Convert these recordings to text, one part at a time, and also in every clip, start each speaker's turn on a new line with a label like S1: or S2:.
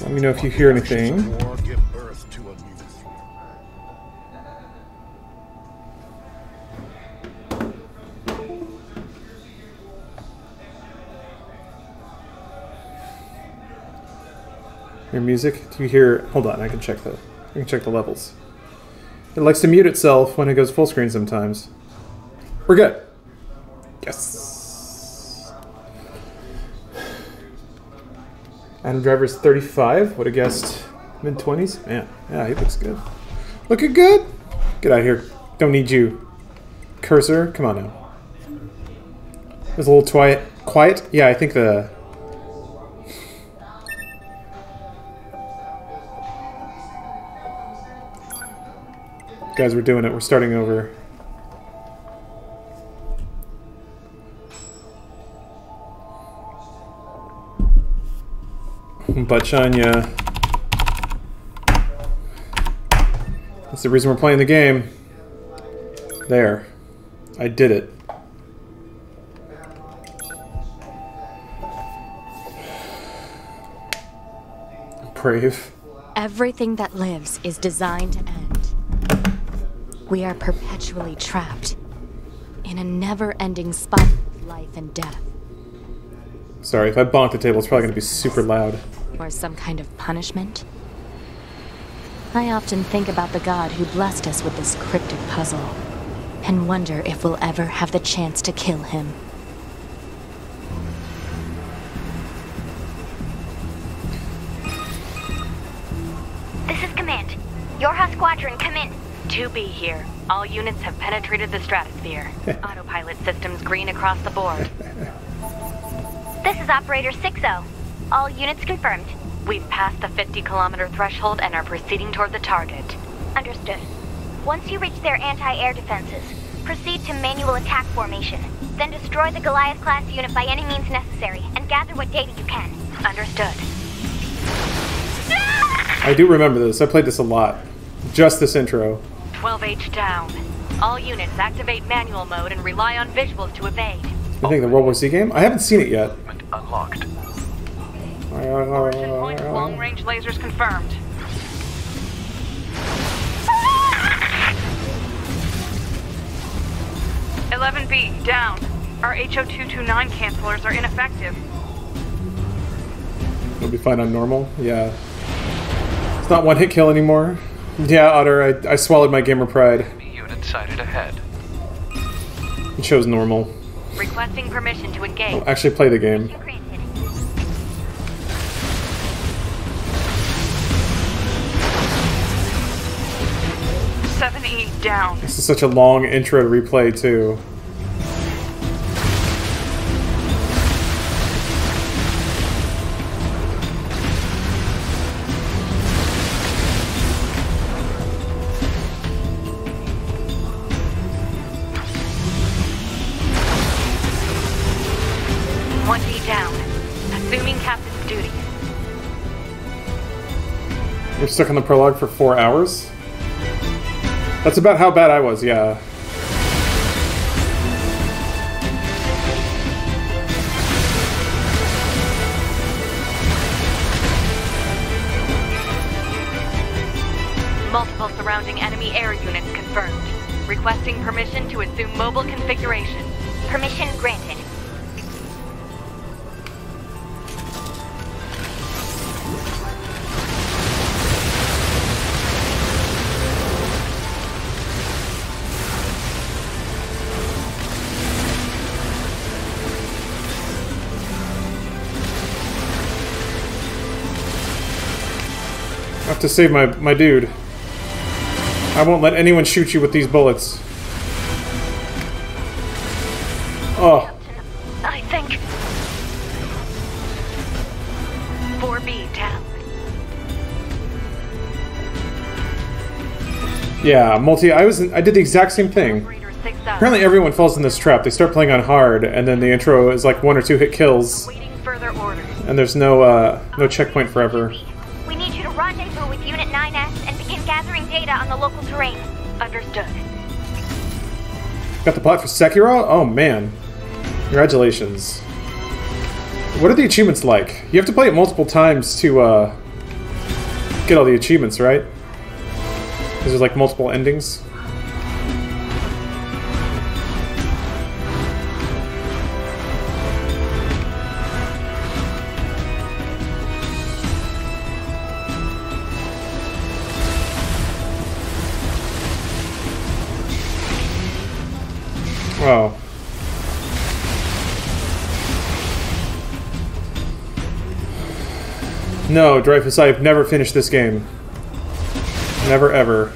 S1: Let me know if you hear anything. Your music? Do you hear? Hold on, I can check the. I can check the levels. It likes to mute itself when it goes full screen sometimes. We're good. Yes. Adam Driver's 35. Would have guessed mid 20s. Man, yeah, he looks good. Looking good. Get out of here. Don't need you. Cursor, come on now. It was a little quiet. Quiet? Yeah, I think the Guys, we're doing it. We're starting over. Bachanya. That's the reason we're playing the game. There. I did it. Brave.
S2: Everything that lives is designed to end. We are perpetually trapped in a never-ending spiral of life and death,
S1: Sorry, if I bonk the table, it's probably going to be super loud.
S2: Or some kind of punishment. I often think about the god who blessed us with this cryptic puzzle, and wonder if we'll ever have the chance to kill him.
S3: This is Command. Yorha Squadron, come in.
S4: 2B here. All units have penetrated the stratosphere. Autopilot systems green across the board.
S3: This is Operator 6-0. All units confirmed.
S4: We've passed the 50 kilometer threshold and are proceeding toward the target.
S3: Understood. Once you reach their anti-air defenses, proceed to manual attack formation. Then destroy the Goliath-class unit by any means necessary, and gather what data you can.
S4: Understood.
S1: I do remember this. I played this a lot. Just this intro.
S4: 12H down. All units activate manual mode and rely on visuals to evade.
S1: You think the World War Z game? I haven't seen it yet.
S5: Unlocked.
S4: Origin point long range lasers confirmed. Eleven B down. Our HO229 cancelers are ineffective.
S1: It'll be fine on normal. Yeah. It's not one hit kill anymore. Yeah, Otter, I, I swallowed my gamer pride.
S6: Enemy unit sighted ahead.
S1: It shows normal.
S4: Requesting permission to engage.
S1: I'll actually play the game.
S4: Down.
S1: This is such a long intro to replay, too.
S4: One D down. Assuming captain's duty.
S1: We're stuck on the prologue for four hours? That's about how bad I was, yeah.
S4: Multiple surrounding enemy air units confirmed. Requesting permission to assume mobile configuration.
S3: Permission granted.
S1: To save my, my dude. I won't let anyone shoot you with these bullets. Oh,
S4: I think. 4B down.
S1: yeah, multi. I was. I did the exact same thing.
S4: Operator 6 up.
S1: Apparently, everyone falls in this trap. They start playing on hard, and then the intro is like one or two hit kills,
S4: Waiting further orders.
S1: and there's no uh, no checkpoint forever.
S3: Data on the local terrain.
S4: Understood.
S1: Got the plot for Sekiro? Oh man, congratulations. What are the achievements like? You have to play it multiple times to uh, get all the achievements, right? Because there's like multiple endings. No, Dreyfus, I've never finished this game. Never ever.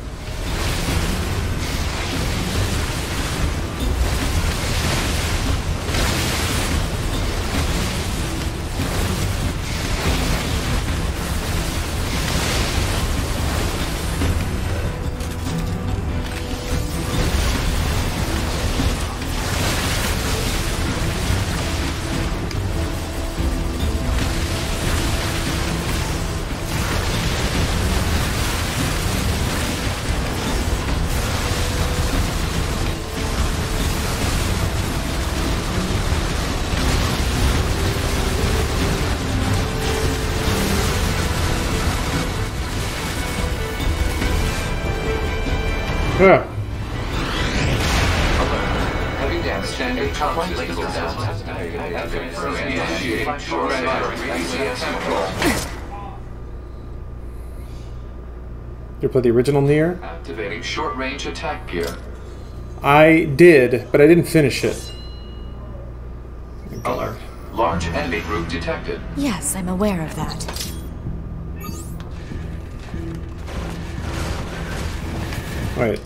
S1: You play the original Nier?
S6: Activating short range attack gear.
S1: I did, but I didn't finish it.
S6: Alert. Large enemy group detected.
S2: Yes, I'm aware of that.
S1: Wait.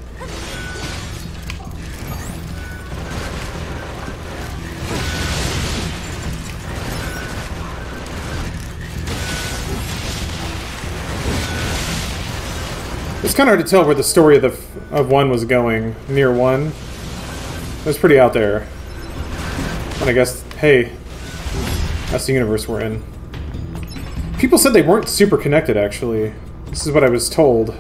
S1: It's kind of hard to tell where the story of the of one was going. Nier one, it was pretty out there. And I guess, hey, that's the universe we're in. People said they weren't super connected. Actually, this is what I was told.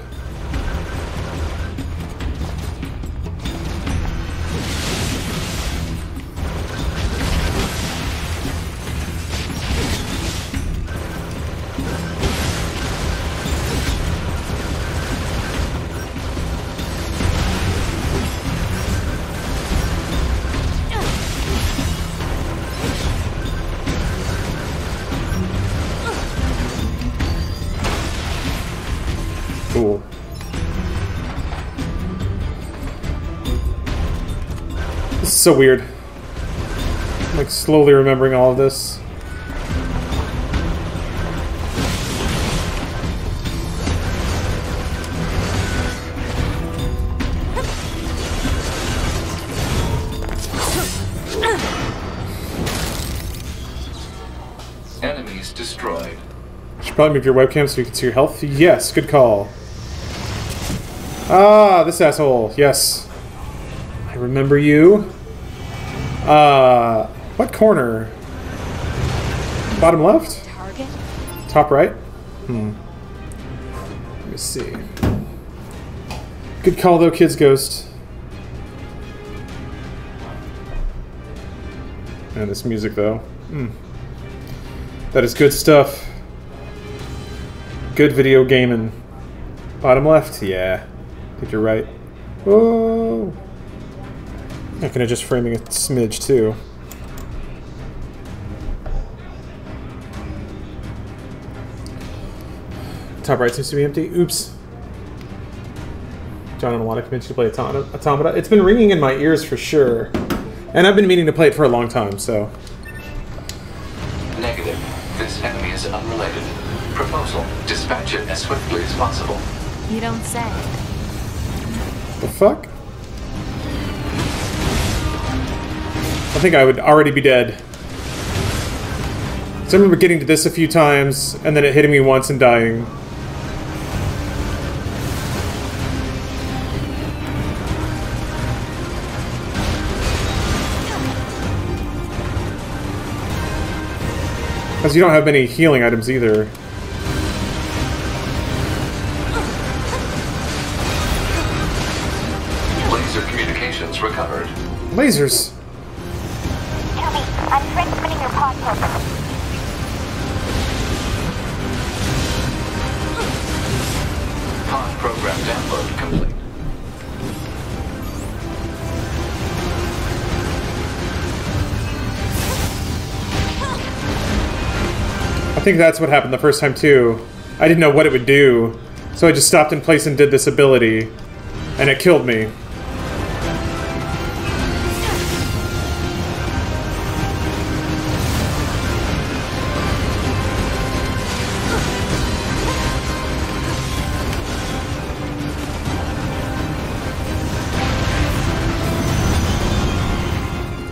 S1: So weird. I'm like slowly remembering all of this.
S6: Enemies destroyed.
S1: Should probably move your webcam so you can see your health. Yes, good call. Ah, this asshole. Yes. I remember you. Uh, what corner? Bottom left?
S2: Target?
S1: Top right? Hmm. Let me see. Good call though, Kids Ghost. And this music though. Hmm. That is good stuff. Good video gaming. Bottom left? Yeah. I think you're right. Oh. I'm kind of just framing a smidge too. Top right seems to be empty. Oops. John, I don't want to convince you to play Autom- Automata. It's been ringing in my ears for sure. And I've been meaning to play it for a long time, so.
S6: Negative. This enemy is unrelated. Proposal. Dispatch it as swiftly as possible.
S2: You don't say.
S1: The fuck? Think I would already be dead. So I remember getting to this a few times, and then it hitting me once and dying. Because you don't have many healing items either.
S6: Laser communications recovered.
S1: Lasers! Think that's what happened the first time too. I didn't know what it would do, so I just stopped in place and did this ability, and it killed me.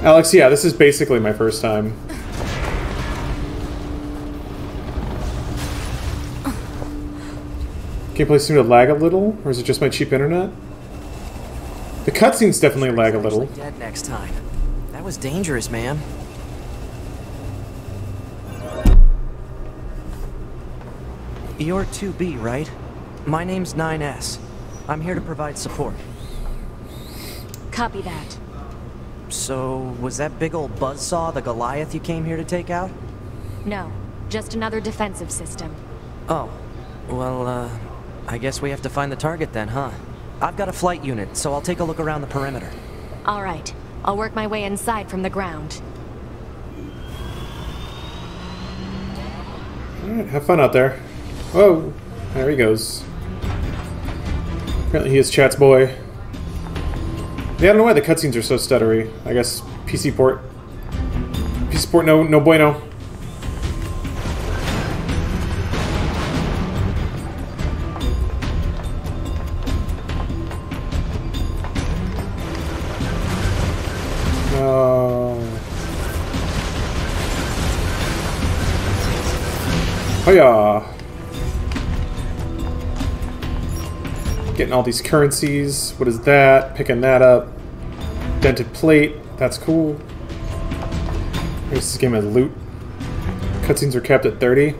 S1: Alex, yeah, this is basically my first time. Gameplay seem to lag a little, or is it just my cheap internet? The cutscenes definitely lag a little.
S7: Actually Dead next time. That was dangerous, man. You're 2B, right? My name's 9S. I'm here to provide support.
S2: Copy that.
S7: So, was that big old buzzsaw the Goliath you came here to take out?
S2: No, just another defensive system.
S7: Oh, well, uh, I guess we have to find the target then, huh? I've got a flight unit, so I'll take a look around the perimeter.
S2: All right, I'll work my way inside from the ground.
S1: Alright, have fun out there. Whoa, there he goes. Apparently he is Chat's boy. Yeah, I don't know why the cutscenes are so stuttery. I guess PC port. PC port, no, no bueno. Getting all these currencies. What is that? Picking that up. Dented plate. That's cool. This game has loot. Cutscenes are kept at 30.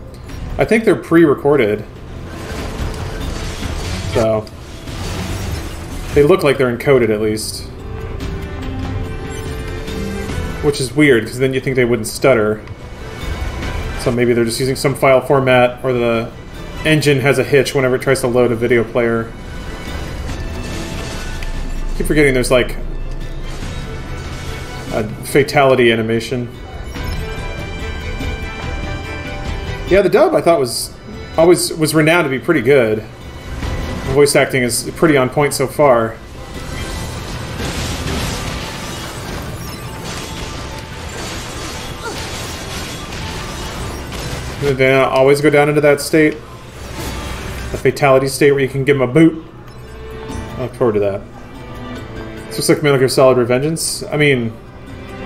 S1: I think they're pre-recorded. So... They look like they're encoded at least. Which is weird, because then you think they wouldn't stutter. So maybe they're just using some file format, or the engine has a hitch whenever it tries to load a video player. Keep forgetting there's like a fatality animation. Yeah, the dub I thought was always was renowned to be pretty good. The voice acting is pretty on point so far. Not always go down into that state? The fatality state where you can give them a boot? I look forward to that. This looks like Metal Gear Solid Revengeance. I mean,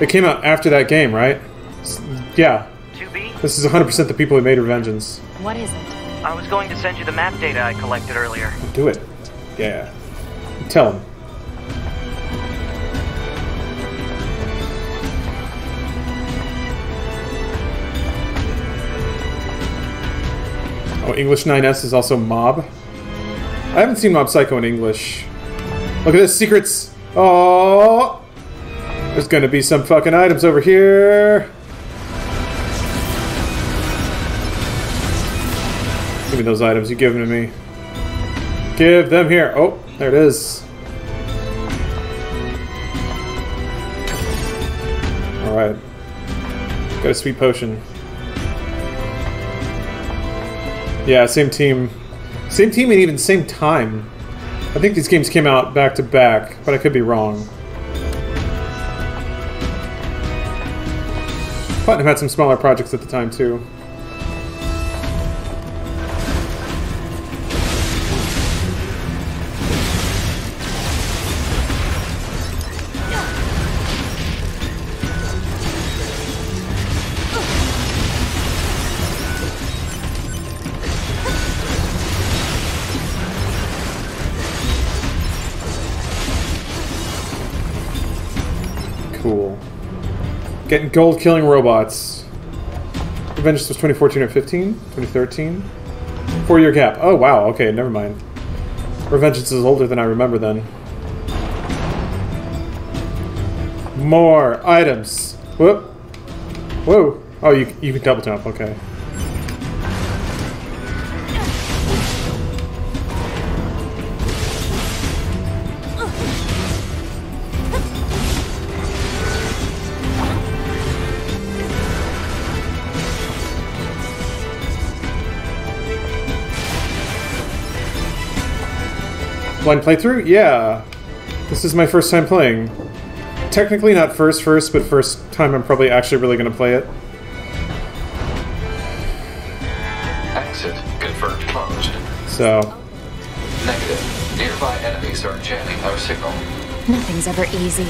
S1: it came out after that game, right? S- Yeah,
S7: 2B?
S1: this is 100% the people who made Revengeance.
S2: What is it?
S7: I was going to send you the map data I collected earlier.
S1: Do it. Yeah. Tell him. Oh, English 9S is also Mob. I haven't seen Mob Psycho in English. Look at this, secrets! Oh! There's gonna be some fucking items over here! Give me those items you give them to me. Give them here. Oh, there it is. Alright. Got a sweet potion. Yeah, same team. Same team and even same time. I think these games came out back to back, but I could be wrong. Platinum had some smaller projects at the time too. Getting gold killing robots. Avengers was 2014 or 15? 2013? Four year gap. Oh wow, okay, never mind. Revengeance is older than I remember then. More items. Whoop. Whoa. Oh, you, you can double jump, okay. Blind playthrough? Yeah. This is my first time playing. Technically not first first, but first time I'm probably actually really going to play it.
S6: Exit confirmed closed.
S1: So,
S6: Negative. Nearby enemies are jamming our signal.
S2: Nothing's ever easy.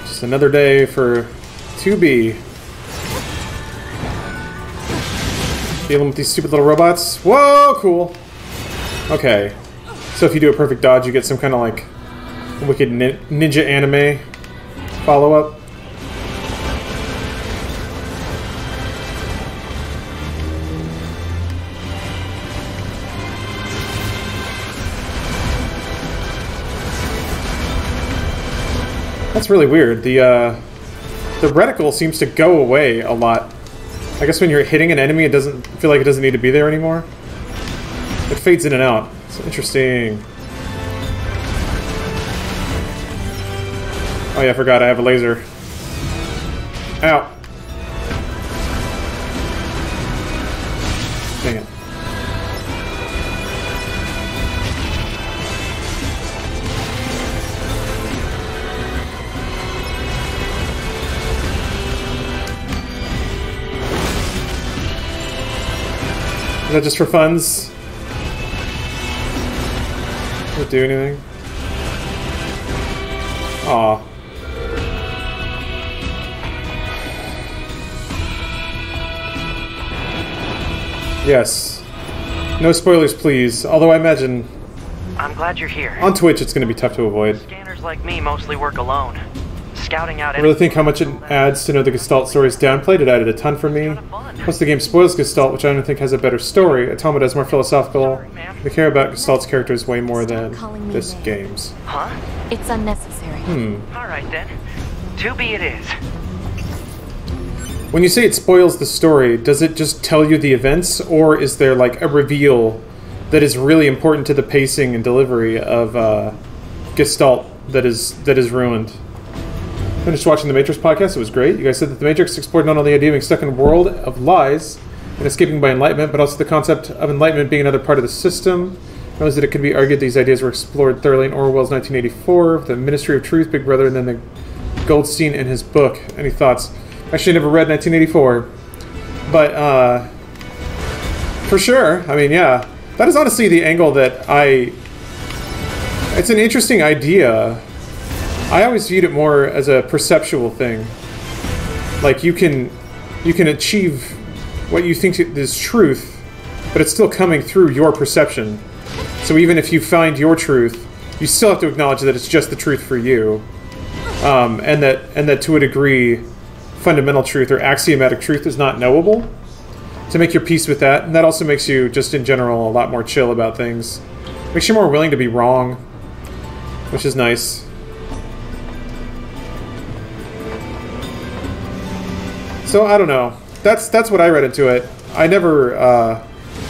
S1: just another day for 2B. Dealing with these stupid little robots. Whoa, cool. Okay. So if you do a perfect dodge, you get some kind of like wicked nin- ninja anime follow up. That's really weird. The uh, the reticle seems to go away a lot. I guess when you're hitting an enemy, it doesn't feel like it doesn't need to be there anymore. It fades in and out. It's interesting. Oh yeah, I forgot I have a laser. Ow. Dang it. Is that just for funds? It do anything? Aw. Yes. No spoilers, please. Although I imagine
S7: I'm glad you're here.
S1: on Twitch it's going to be tough to avoid.
S7: Scanners like me mostly work alone. Scouting out
S1: I really think how much it adds to know the Gestalt story is downplayed. It added a ton for me. Plus, the game spoils Gestalt, which I don't think has a better story. Automata is more philosophical. We care about Gestalt's characters way more than this game's.
S7: Huh?
S2: It's unnecessary. Hmm.
S7: Alright then. 2B it is.
S1: When you say it spoils the story, does it just tell you the events, or is there like a reveal that is really important to the pacing and delivery of uh, Gestalt that is that is ruined? Finished watching the Matrix podcast. It was great. You guys said that the Matrix explored not only the idea of being stuck in a world of lies and escaping by enlightenment, but also the concept of enlightenment being another part of the system. Was that it could be argued these ideas were explored thoroughly in Orwell's 1984, the Ministry of Truth, Big Brother, and then the Goldstein in his book. Any thoughts? I actually, never read 1984, but uh, for sure. I mean, yeah, that is honestly the angle that I. It's an interesting idea. I always viewed it more as a perceptual thing. Like you can, you can achieve what you think is truth, but it's still coming through your perception. So even if you find your truth, you still have to acknowledge that it's just the truth for you, um, and that and that to a degree, fundamental truth or axiomatic truth is not knowable. To make your peace with that, and that also makes you just in general a lot more chill about things. Makes you more willing to be wrong, which is nice. So I don't know. That's that's what I read into it. I never uh,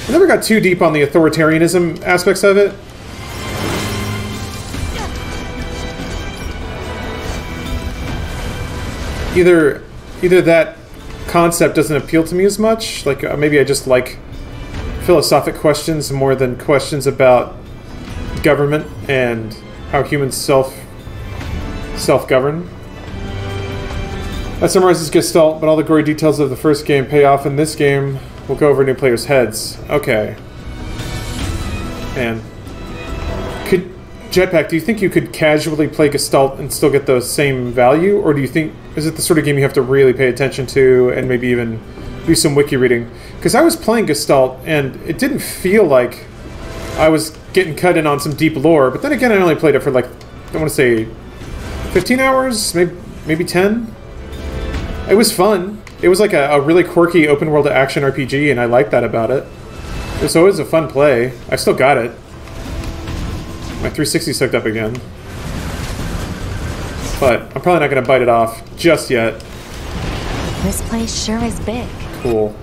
S1: I never got too deep on the authoritarianism aspects of it. Either either that concept doesn't appeal to me as much, like uh, maybe I just like philosophic questions more than questions about government and how humans self self govern. That summarizes Gestalt, but all the gory details of the first game pay off in this game. We'll go over new players' heads. Okay. Man. Could Jetpack, do you think you could casually play Gestalt and still get the same value? Or do you think is it the sort of game you have to really pay attention to and maybe even do some wiki reading? Because I was playing Gestalt and it didn't feel like I was getting cut in on some deep lore, but then again I only played it for like I want to say 15 hours, maybe maybe 10. It was fun. It was like a, a really quirky open world action RPG, and I liked that about it. It was always a fun play. I still got it. My 360's hooked up again. But I'm probably not going to bite it off just yet.
S2: This place sure is big.
S1: Cool.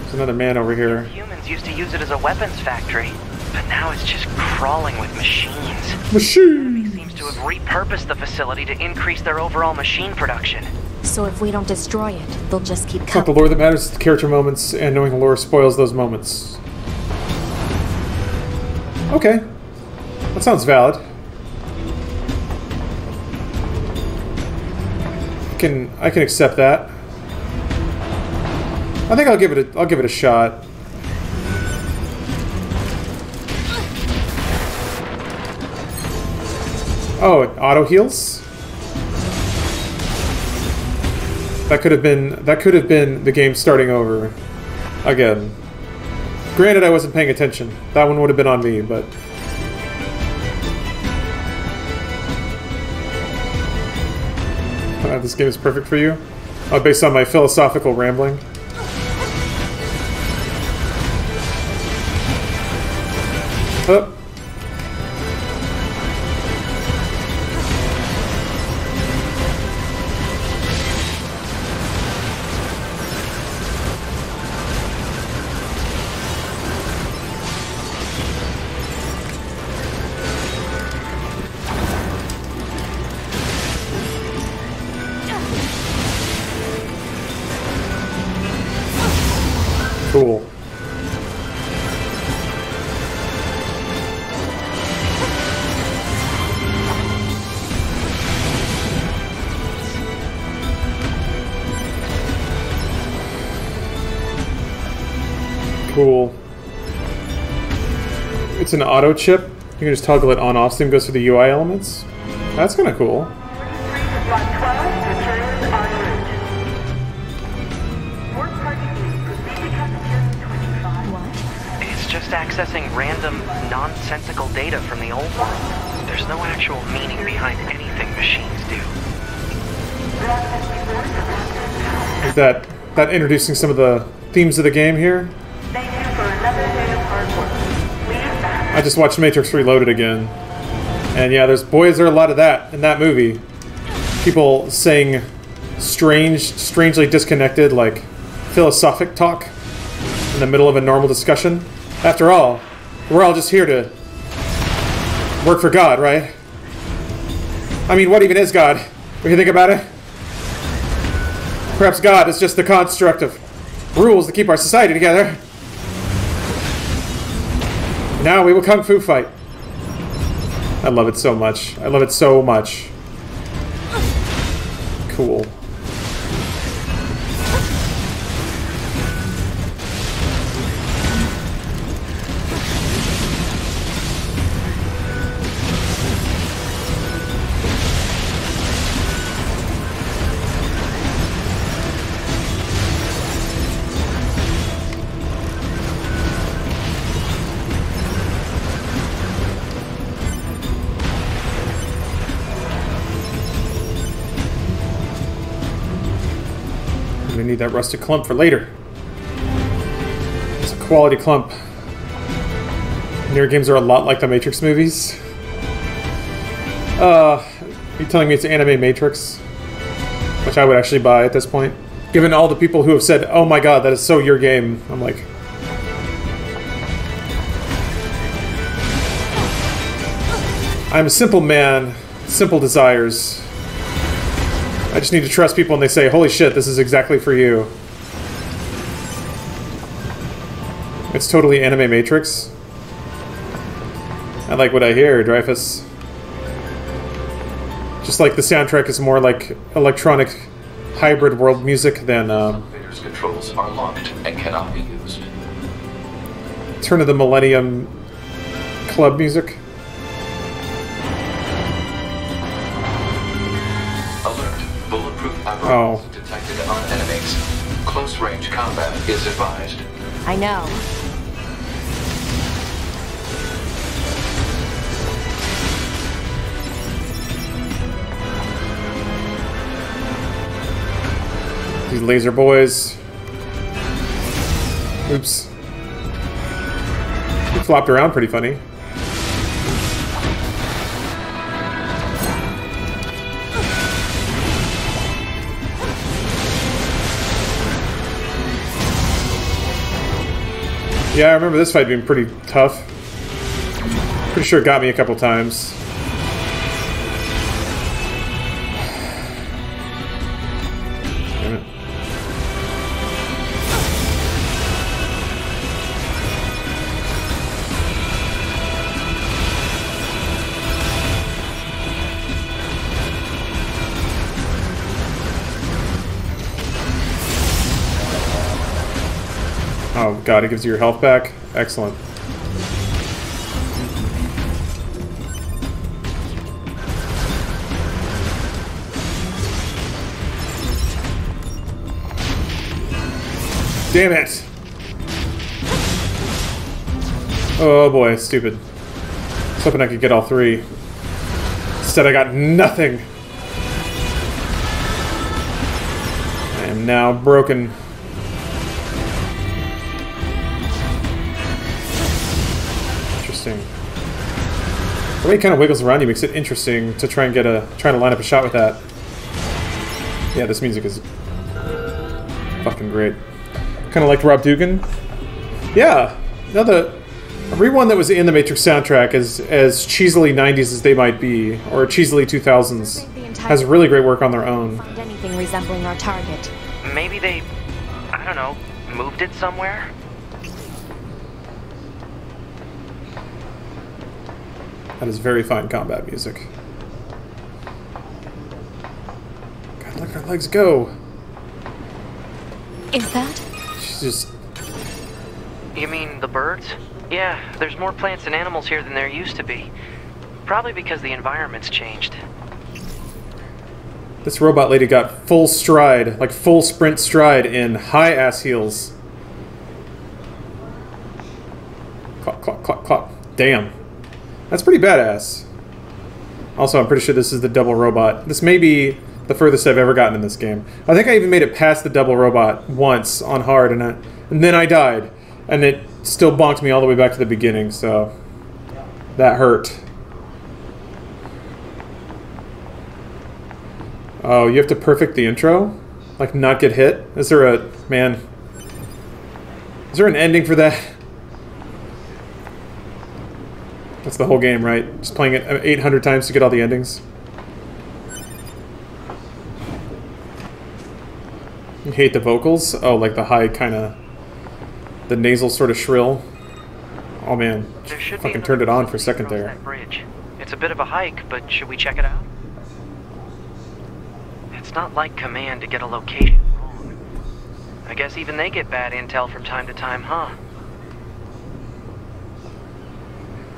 S1: There's another man over here.
S7: Humans used to use it as a weapons factory, but now it's just crawling with machines. Machines!
S1: Machine!
S7: Seems to have repurposed the facility to increase their overall machine production.
S2: So if we don't destroy it, they'll just keep
S1: coming. not the lore that matters, the character moments, and knowing the lore spoils those moments. Okay. That sounds valid. I can I can accept that. I think I'll give it a I'll give it a shot. Oh, it auto heals? That could have been that could have been the game starting over again. Granted I wasn't paying attention. That one would have been on me, but Uh, this game is perfect for you? Uh, based on my philosophical rambling? Oh. It's an auto chip. You can just toggle it on off. Same goes for the UI elements. That's kind of cool.
S8: Block 12, materials en route. Work party B, proceed to cafeteria 25.
S7: It's just accessing random, nonsensical data from the old world. There's no actual meaning behind anything machines do.
S1: Is that that introducing some of the themes of the game here? I just watched Matrix Reloaded again. And yeah, there's boys, there a lot of that in that movie. People saying strange, strangely disconnected, like philosophic talk in the middle of a normal discussion. After all, we're all just here to work for God, right? I mean, what even is God? When you think about it? Perhaps God is just the construct of rules to keep our society together. Now we will kung fu fight. I love it so much. I love it so much. Cool. That rusted clump for later. It's a quality clump. Nier games are a lot like the Matrix movies. Uh, you telling me it's anime Matrix? Which I would actually buy at this point. Given all the people who have said, oh my god, that is so your game, I'm like, I'm a simple man, simple desires. I just need to trust people and they say, holy shit, this is exactly for you. It's totally anime Matrix. I like what I hear, Dreyfus. Just like the soundtrack is more like electronic hybrid world music than um,
S6: Elevator's controls are locked and cannot be used.
S1: Turn of the Millennium club music. Oh.
S6: detected on enemies. Close range combat is advised.
S2: I know.
S1: These laser boys. Oops. He flopped around pretty funny. Yeah, I remember this fight being pretty tough. Pretty sure it got me a couple times. God, it gives you your health back. Excellent. Damn it! Oh boy, stupid. I was hoping I could get all three. Instead, I got nothing. I am now broken. The way it kind of wiggles around you makes it interesting to try and get a trying to line up a shot with that. Yeah, this music is fucking great. Kind of like Rob Dougan. Yeah, no, the everyone that was in the Matrix soundtrack, as as cheesily '90s as they might be, or cheesily 2000s, has really great work on their own.
S2: Find anything resembling our target.
S7: Maybe they, I don't know, moved it somewhere?
S1: That is very fine combat music. God, look at her legs go.
S2: Is that?
S1: She's just
S7: You mean the birds? Yeah, there's more plants and animals here than there used to be. Probably because the environment's changed.
S1: This robot lady got full stride, like full sprint stride in high ass heels. Clop, clop, clop, clop. Damn. That's pretty badass. Also, I'm pretty sure this is the double robot. This may be the furthest I've ever gotten in this game. I think I even made it past the double robot once on hard, and, I, and then I died. And it still bonked me all the way back to the beginning, so that hurt. Oh, you have to perfect the intro? Like not get hit? Is there a man? Is there an ending for that? That's the whole game, right? Just playing it 800 times to get all the endings. You hate the vocals? Oh, like the high kind of... The nasal sort of shrill? Oh man,
S7: There should be
S1: fucking turned it on for a second there.
S7: bridge. It's a bit of a hike, but should we check it out? It's not like command to get a location wrong. I guess even they get bad intel from time to time, huh?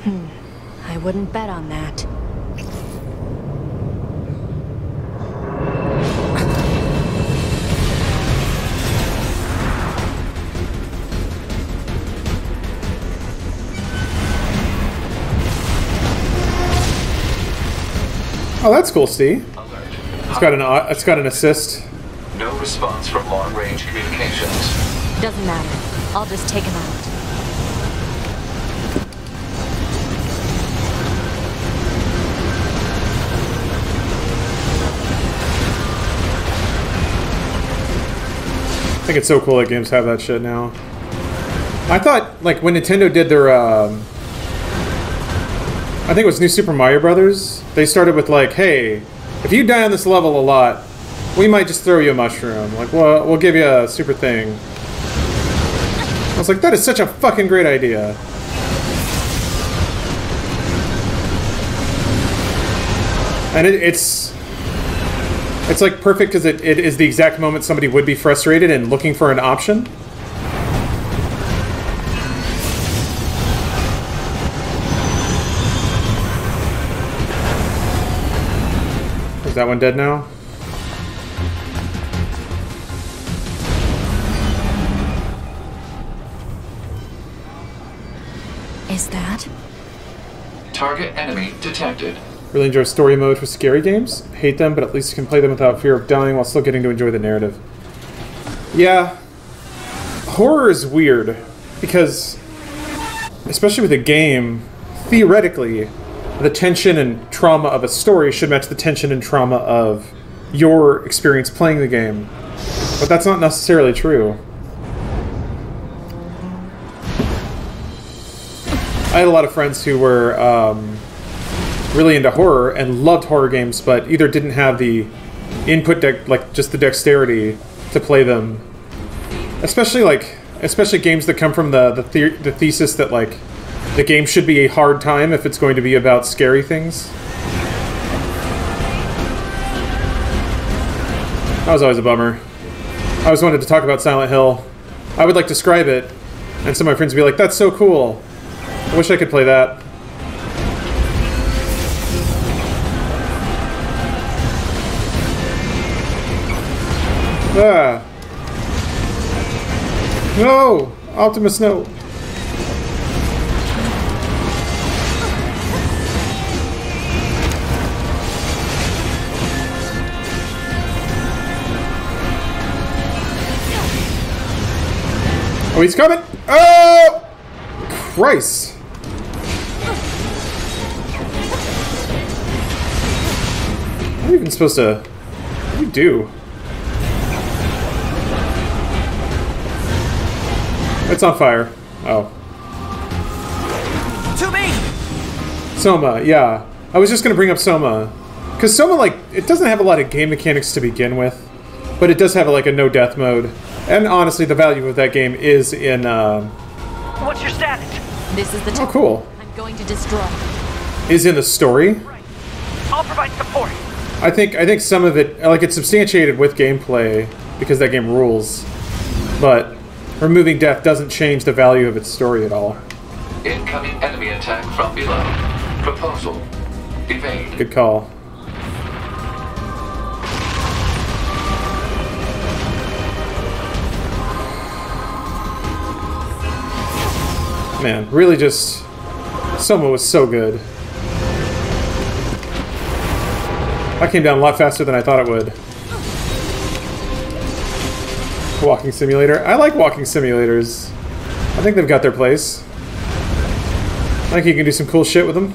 S7: Hmm.
S2: I wouldn't bet on that.
S1: Oh, that's cool, Steve. It's got an uh, it's got an assist.
S6: No response from long-range communications.
S2: Doesn't matter. I'll just take him out.
S1: Think it's so cool that games have that shit now. I thought, like, when Nintendo did their, um, I think it was New Super Mario Brothers, they started with, like, hey, if you die on this level a lot, we might just throw you a mushroom. Like, well, we'll give you a super thing. I was like, that is such a fucking great idea. And it, it's it's like perfect because it, it is the exact moment somebody would be frustrated and looking for an option. Is that one dead now?
S2: Is that?
S6: Target enemy detected.
S1: Really enjoy story mode for scary games. Hate them, but at least you can play them without fear of dying while still getting to enjoy the narrative. Yeah. Horror is weird because, especially with a game, theoretically, the tension and trauma of a story should match the tension and trauma of your experience playing the game. But that's not necessarily true. I had a lot of friends who were um, really into horror and loved horror games, but either didn't have the input, deck like just the dexterity to play them. Especially like, especially games that come from the the, the the thesis that like the game should be a hard time if it's going to be about scary things. That was always a bummer. I always wanted to talk about Silent Hill. I would like describe it And some of my friends would be like, that's so cool. I wish I could play that. No! Optimus, no! Oh, he's coming! Oh! Christ! You even supposed to... What do you do? It's on fire. Oh.
S7: To me!
S1: Soma, yeah. I was just gonna bring up Soma. Because Soma, like, it doesn't have a lot of game mechanics to begin with, but it does have, like, a no-death mode. And honestly, the value of that game is in, uh,
S8: What's your status?
S2: This is the
S1: oh, cool.
S2: I'm going to destroy.
S1: Is in the story.
S8: I'll provide support.
S1: I think I think some of it, like, it's substantiated with gameplay because that game rules. But removing death doesn't change the value of its story at all.
S6: Incoming enemy attack from below. Proposal. Evade.
S1: Good call. Man, really just... Soma was so good. I came down a lot faster than I thought it would. Walking simulator. I like walking simulators. I think they've got their place. I think you can do some cool shit with them.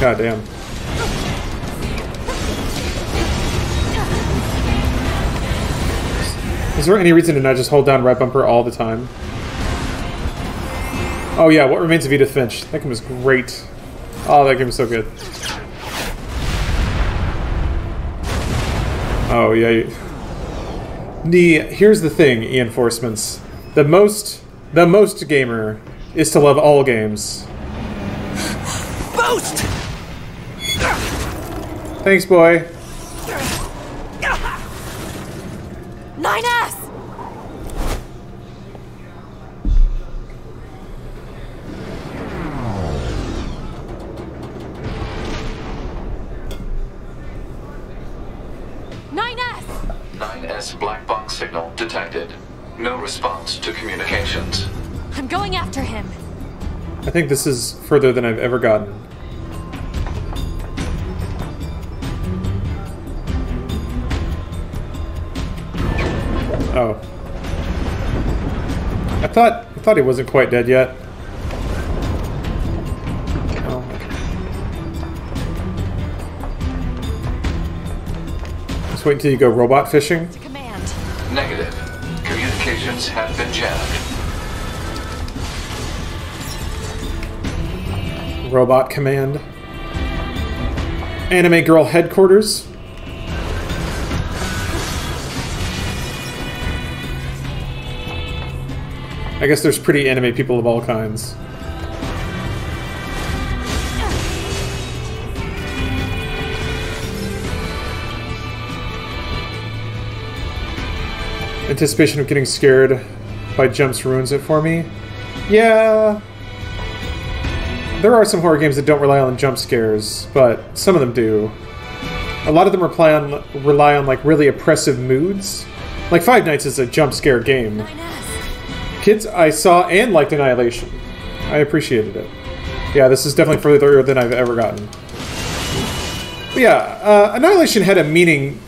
S1: God damn. There any reason to not just hold down right bumper all the time? Oh yeah, What Remains of Edith Finch. That game was great. Oh, that game was so good. Oh yeah. The here's the thing, reinforcements. The most the most gamer is to love all games.
S7: Boost!
S1: Thanks, boy.
S6: No response to communications.
S2: I'm going after him.
S1: I think this is further than I've ever gotten. Oh. I thought I thought he wasn't quite dead yet. Oh. Just wait until you go robot fishing. Robot command. Anime Girl headquarters. I guess there's pretty anime people of all kinds. Anticipation of getting scared by jumps ruins it for me. Yeah, there are some horror games that don't rely on jump scares, but some of them do. A lot of them rely on rely on like really oppressive moods. Like Five Nights is a jump scare game. Kids I saw and liked Annihilation. I appreciated it. Yeah, this is definitely further than I've ever gotten. But yeah, uh, Annihilation had a meaning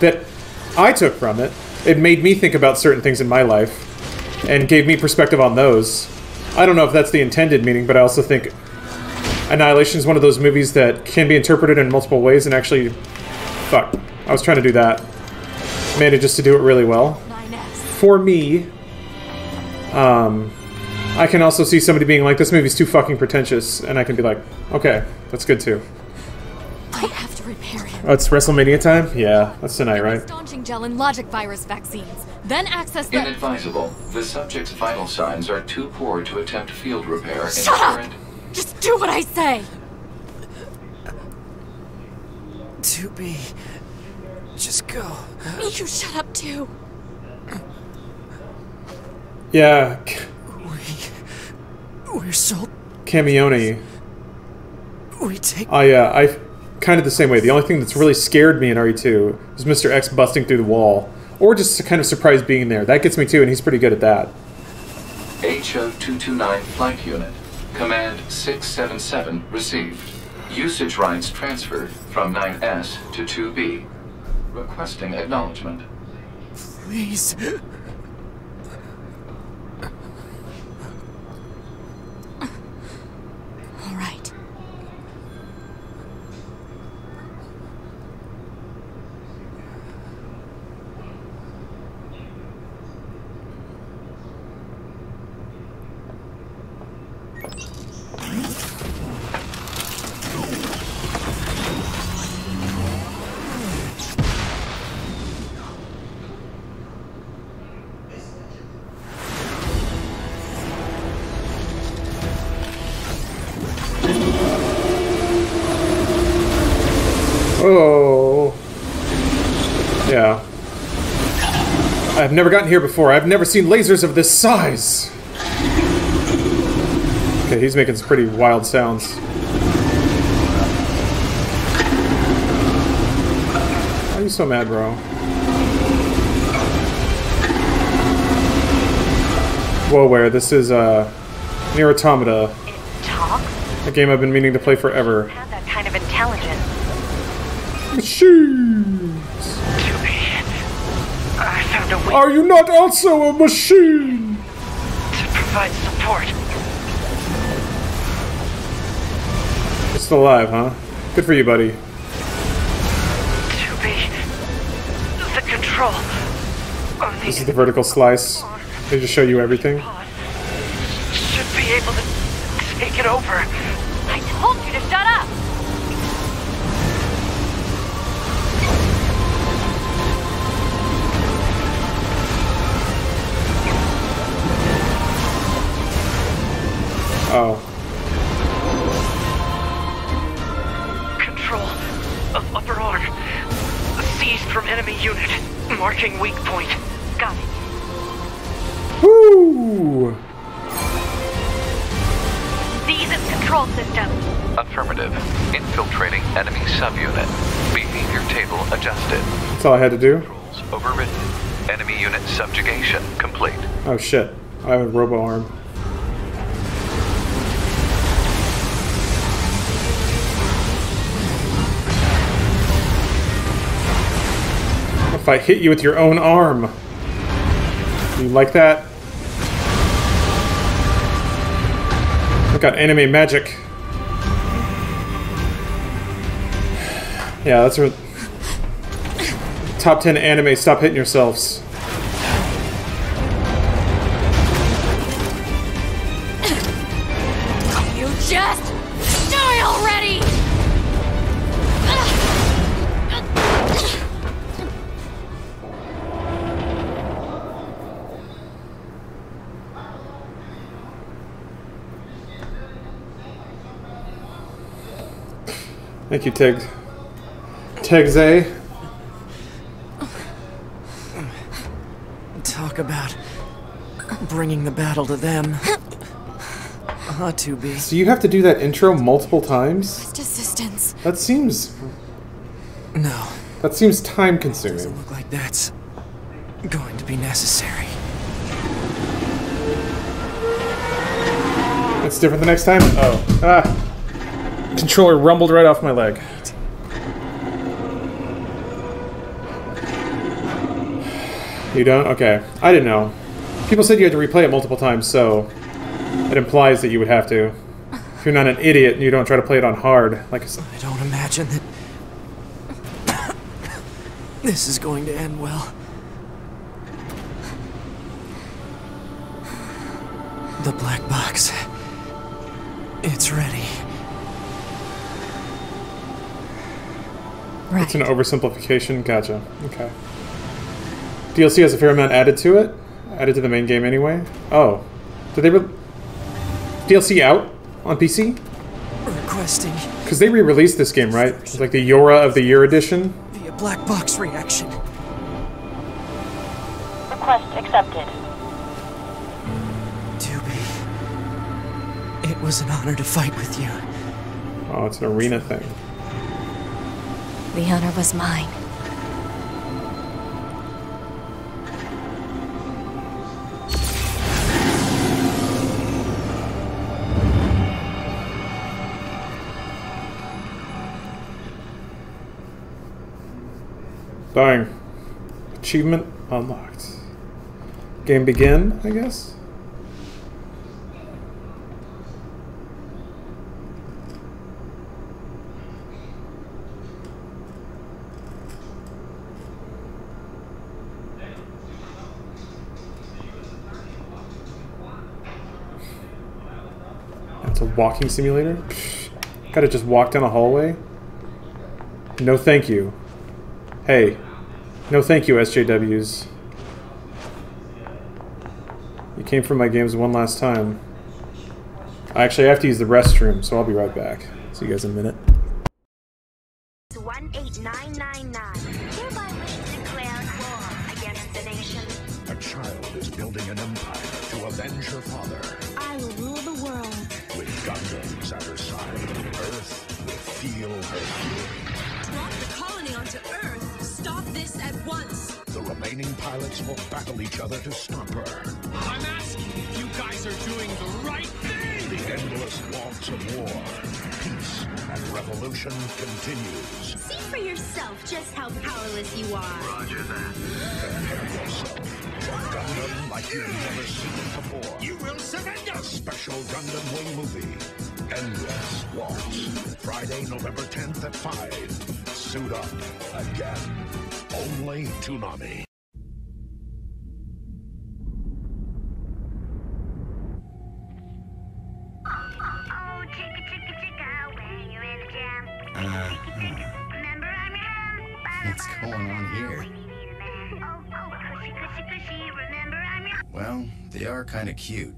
S1: that I took from it. It made me think about certain things in my life and gave me perspective on those. I don't know if that's the intended meaning, but I also think Annihilation is one of those movies that can be interpreted in multiple ways and actually. Fuck. I was trying to do that. Manages to do it really well. For me, um, I can also see somebody being like, this movie's too fucking pretentious, and I can be like, okay, that's good too.
S2: I have to repair him.
S1: Oh, it's WrestleMania time? Yeah, that's tonight, right?
S2: Staunching gel and logic virus vaccines. Then access the.
S6: Inadvisable. The subject's vital signs are too poor to attempt field repair in
S2: Shut up!
S6: current.
S2: Just do what I say!
S7: To be. Just go.
S2: You shut up too.
S1: Yeah, We,
S7: we're so.
S1: Camione.
S7: We take.
S1: I, uh, I kind of the same way. The only thing that's really scared me in RE2 is Mr. X busting through the wall. Or just kind of surprised being there. That gets me too, and he's pretty good at that.
S6: HO229 Flight Unit. Command 677 received. Usage rights transferred from 9S to 2B. Requesting acknowledgement.
S7: Please.
S1: I've never gotten here before. I've never seen lasers of this size. Okay, he's making some pretty wild sounds. Why are you so mad, bro? Whoa, where? This is, uh, Nier Automata,
S9: It talks?
S1: a game I've been meaning to play forever.
S9: Had that kind of intelligence.
S1: Machines! Are you not also a machine?
S9: to provide support.
S1: It's still alive, huh? Good for you, buddy.
S9: To be the control on
S1: This is
S9: the
S1: the vertical slice. They just show you everything.
S9: should be able to take it over.
S1: Had to do.
S6: Overridden. Enemy unit subjugation complete.
S1: Oh shit. I have a robo arm. If I hit you with your own arm. You like that? I got anime magic. Yeah, that's what. Top 10 anime, stop hitting yourselves.
S2: You just die already!
S1: Thank you, Tig. Tegze.
S7: Talk about bringing the battle to them. Ah, 2B.
S1: So you have to do that intro multiple times?
S2: Just assistance.
S1: That seems
S7: No,
S1: that seems time consuming.
S7: doesn't look like that's going to be necessary.
S1: It's different the next time? Oh. Ah. Controller rumbled right off my leg. You don't? Okay. I didn't know. People said you had to replay it multiple times, so it implies that you would have to. If you're not an idiot and you don't try to play it on hard, like
S7: I said. I don't imagine that this is going to end well. The black box. It's ready. Right.
S1: It's an oversimplification. Gotcha. Okay. DLC has a fair amount added to it. Added to the main game anyway. Oh. Did they re- DLC out on PC?
S7: Requesting
S1: Because they re-released this game, right? It's like the Yorha of the Year edition.
S7: via black box reaction.
S8: Request accepted.
S7: 2B. It was an honor to fight with you.
S1: Oh, it's an arena thing.
S2: The honor was mine.
S1: Dying. Achievement unlocked. Game begin, I guess? It's a walking simulator? Pfft. Gotta just walk down a hallway? No thank you. Hey, no thank you, SJWs. You came for my games one last time. I actually have to use the restroom, so I'll be right back. See you guys in a minute.
S5: Remaining pilots will battle each other to stop her.
S10: I'm asking if you guys are doing the right thing!
S5: The endless waltz of war, peace, and revolution continues.
S3: See for yourself just how powerless you are.
S5: Roger that. Prepare yourself for Gundam like you've never seen it before.
S10: You will surrender!
S5: A special Gundam Wing movie. Endless Waltz. Friday, November 10th at 5. Suit up again. Only Toonami.
S11: They are kind of cute.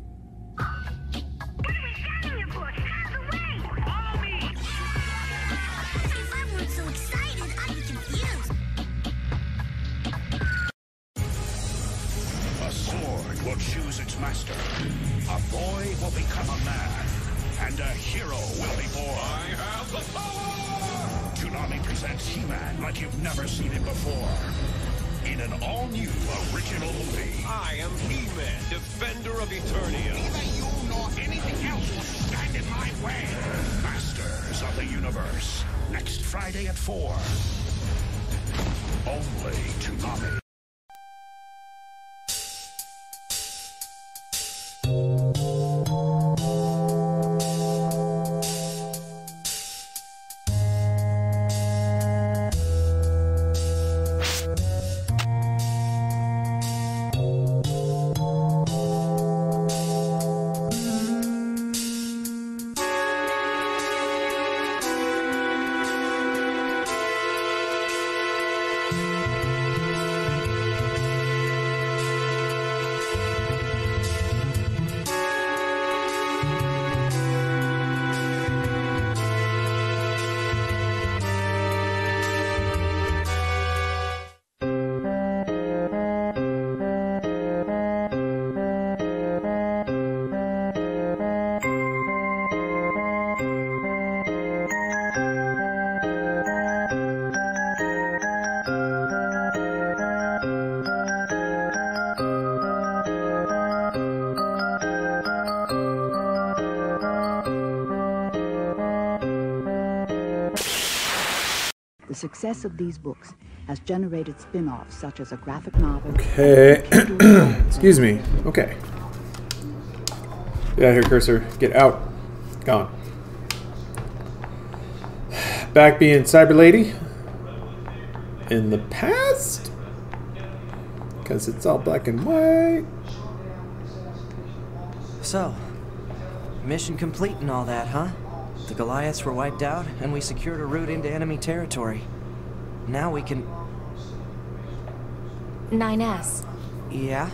S12: Success of these books has generated spin-offs such as a graphic novel.
S1: Okay. Excuse me. Okay. Get out here, cursor. Get out. Gone. Back being Cyber Lady. In the past? Because it's all black and white.
S7: So, mission complete and all that, huh? The Goliaths were wiped out, and we secured a route into enemy territory. Now we can...
S2: 9S,
S7: Yeah?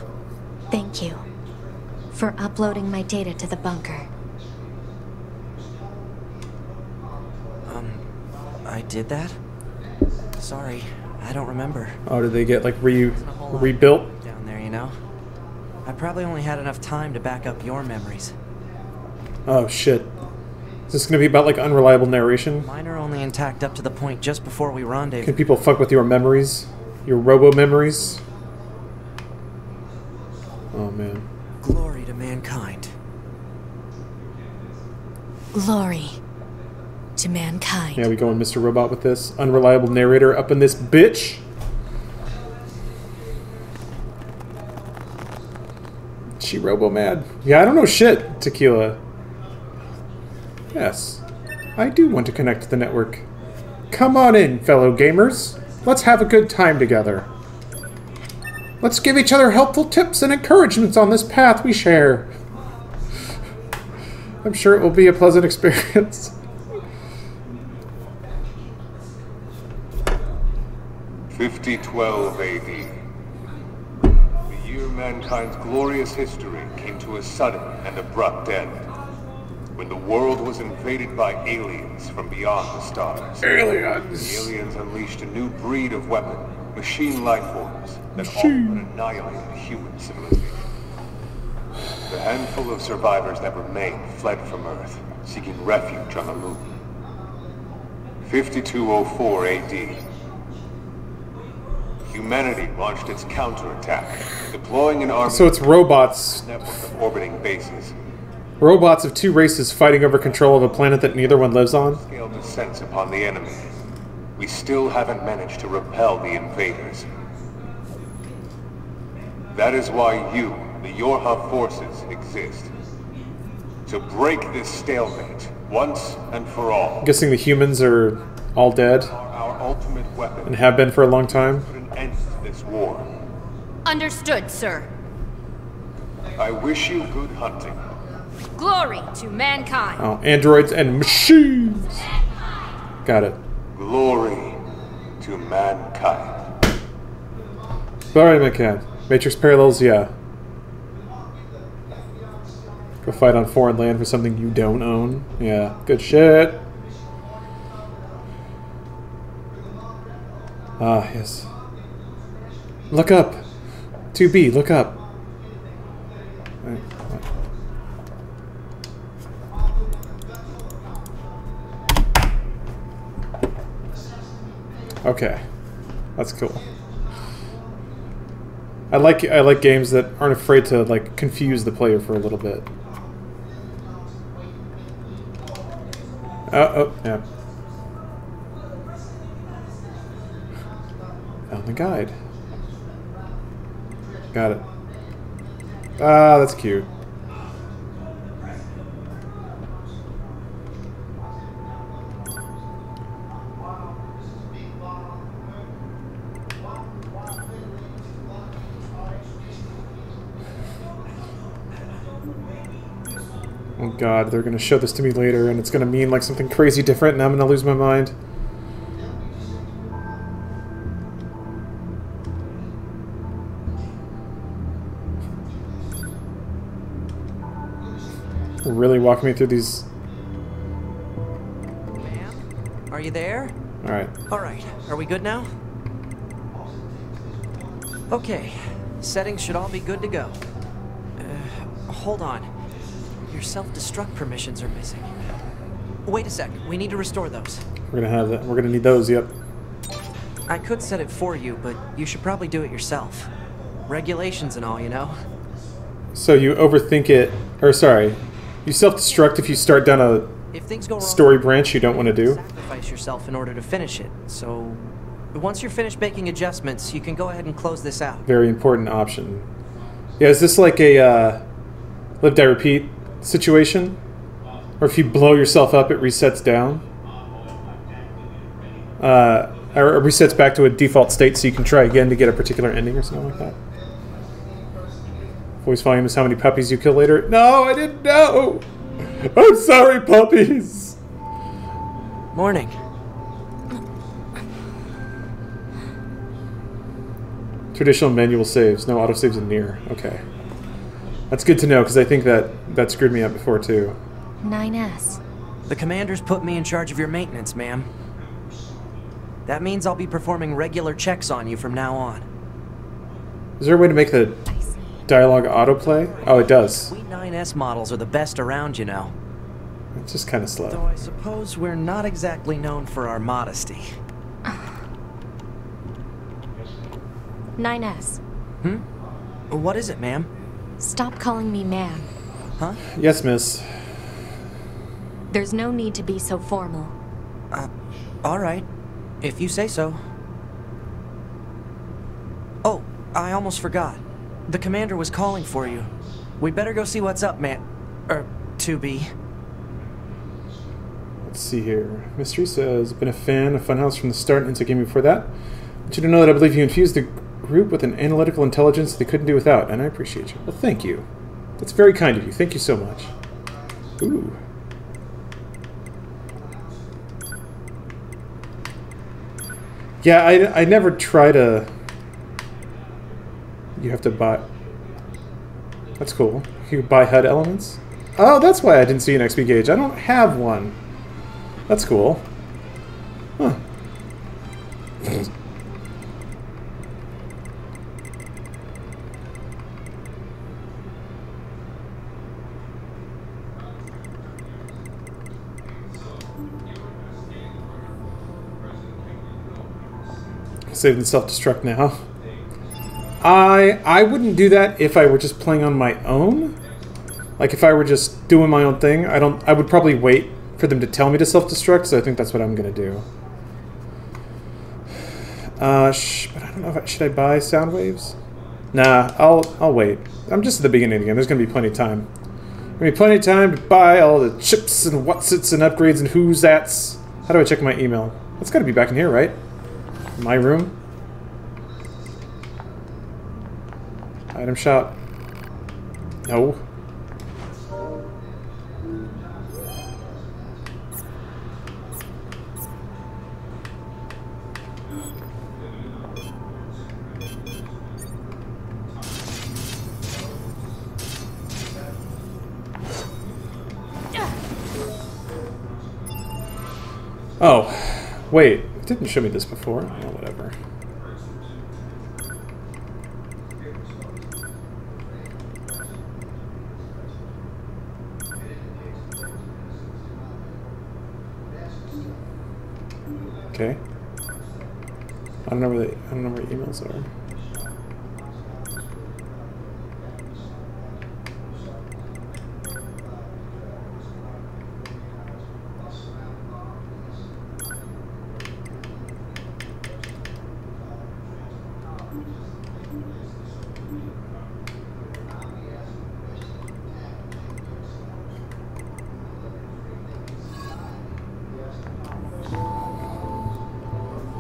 S2: thank you for uploading my data to the bunker.
S7: Um, I did that? Sorry, I don't remember.
S1: Oh, did they get like re rebuilt?
S7: Down there, you know? I probably only had enough time to back up your memories.
S1: Oh shit. Is this gonna be about like unreliable narration?
S7: Mine are only intact up to the point just before we rendezvous.
S1: Can people fuck with your memories? Your robo memories? Oh man.
S7: Glory to mankind.
S2: Glory to mankind.
S1: Yeah, we going Mr. Robot with this. Unreliable narrator up in this bitch. She robo mad. Yeah, I don't know shit, Tequila. Yes. I do want to connect to the network. Come on in, fellow gamers. Let's have a good time together. Let's give each other helpful tips and encouragements on this path we share. I'm sure it will be a pleasant experience.
S13: 5012 AD. The year mankind's glorious history came to a sudden and abrupt end. When the world was invaded by aliens from beyond the stars.
S1: Aliens!
S13: The aliens unleashed a new breed of weapon, machine life forms, that all but annihilated human civilization. The handful of survivors that remained fled from Earth, seeking refuge on the moon. 5204 AD. Humanity launched its counterattack, deploying an army
S1: So it's robots.
S13: network of orbiting bases.
S1: Robots of two races fighting over control of a planet that neither one lives on?
S13: Scale descents upon the enemy. We still haven't managed to repel the invaders. That is why you, the Yorha forces, exist. To break this stalemate, once and for all.
S1: I'm guessing the humans are all dead
S13: Our ultimate weapon
S1: and have been for a long time.
S13: put an end to this war.
S14: Understood, sir.
S13: I wish you good hunting.
S14: Glory to mankind.
S1: Oh, androids and machines. Got it.
S13: Glory to mankind.
S1: Sorry, McCann. Matrix Parallels, yeah. Go fight on foreign land for something you don't own. Yeah, good shit. Ah, yes. Look up. 2B, look up. Okay. That's cool. I like I like games that aren't afraid to like confuse the player for a little bit. Oh, oh, yeah. Found the guide. Got it. Ah, that's cute. Oh god, they're gonna show this to me later and it's gonna mean like something crazy different and I'm gonna lose my mind. Really walking me through these.
S7: Are you there?
S1: Alright.
S7: Alright, are we good now? Okay, settings should all be good to go. Uh, hold on. Your self-destruct permissions are missing. Wait a sec, we need to restore those.
S1: We're gonna have that. We're gonna need those, yep.
S7: I could set it for you, but you should probably do it yourself. Regulations and all, you know?
S1: So you overthink it, or sorry, you self-destruct if you start down a
S7: If things go wrong,
S1: story branch you don't want to do.
S7: sacrifice yourself in order to finish it. So, once you're finished making adjustments, you can go ahead and close this out.
S1: Very important option. Yeah, is this like a uh, live die repeat situation? Or if you blow yourself up, it resets down? Uh, or it resets back to a default state so you can try again to get a particular ending or something like that? Voice volume is how many puppies you kill later? No, I didn't know! I'm sorry, puppies!
S7: Morning.
S1: Traditional manual saves, no autosaves in Nier. Okay. That's good to know, because I think that that screwed me up before, too.
S2: 9S.
S7: The commander's put me in charge of your maintenance, ma'am. That means I'll be performing regular checks on you from now on.
S1: Is there a way to make the dialogue autoplay? Oh, it does.
S7: We 9S models are the best around, you know.
S1: It's just kind of slow.
S7: Though I suppose we're not exactly known for our modesty.
S2: 9S.
S7: Hmm? What is it, ma'am?
S2: Stop calling me ma'am.
S7: Huh?
S1: Yes, miss.
S2: There's no need to be so formal.
S7: Uh, alright. If you say so. Oh, I almost forgot. The commander was calling for you. We better go see what's up, man. Er, 2B.
S1: Let's see here. Mystery says, been a fan of Funhouse from the start and into gaming before that. I want you to know that I believe you infused the group with an analytical intelligence they couldn't do without, and I appreciate you. Well, thank you. That's very kind of you. Thank you so much. Ooh. Yeah, I, I never try to... You have to buy... That's cool. You buy HUD elements? Oh, that's why I didn't see an XP gauge. I don't have one. That's cool. Huh. Save and self-destruct now. I I wouldn't do that if I were just playing on my own. Like if I were just doing my own thing, I don't. I would probably wait for them to tell me to self-destruct. So I think that's what I'm gonna do. Uh, but I don't know if I, should I buy sound waves. Nah, I'll I'll wait. I'm just at the beginning again. There's gonna be plenty of time. Gonna be plenty of time to buy all the chips and whatsits and upgrades and who's that's. How do I check my email? That's gotta be back in here, right? My room. Item shop. No. Oh, wait. Didn't show me this before. Oh, whatever. Okay. I don't know where the I don't know where emails are.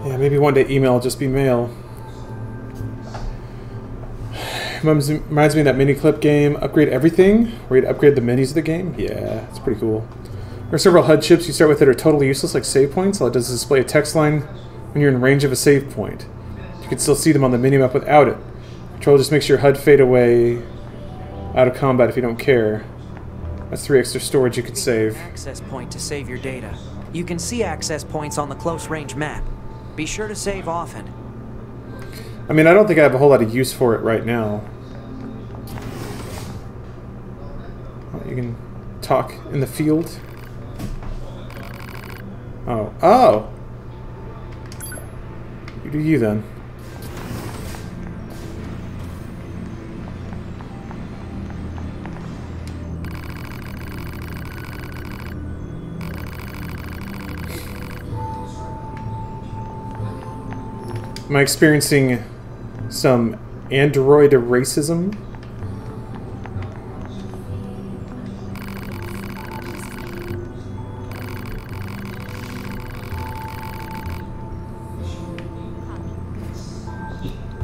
S1: Yeah, maybe one day email will just be mail. Reminds me of that Miniclip game, Upgrade Everything, where you'd upgrade the minis of the game. Yeah, it's pretty cool. There are several HUD chips you start with that are totally useless, like save points. All it does is display a text line when you're in range of a save point. You can still see them on the minimap without it. Control just makes your HUD fade away out of combat if you don't care. That's three extra storage you could save.
S7: Access point to save your data. You can see access points on the close range map. Be sure to save often.
S1: I mean, I don't think I have a whole lot of use for it right now. You can talk in the field. Oh. Oh! You do you then. Am I experiencing some android racism?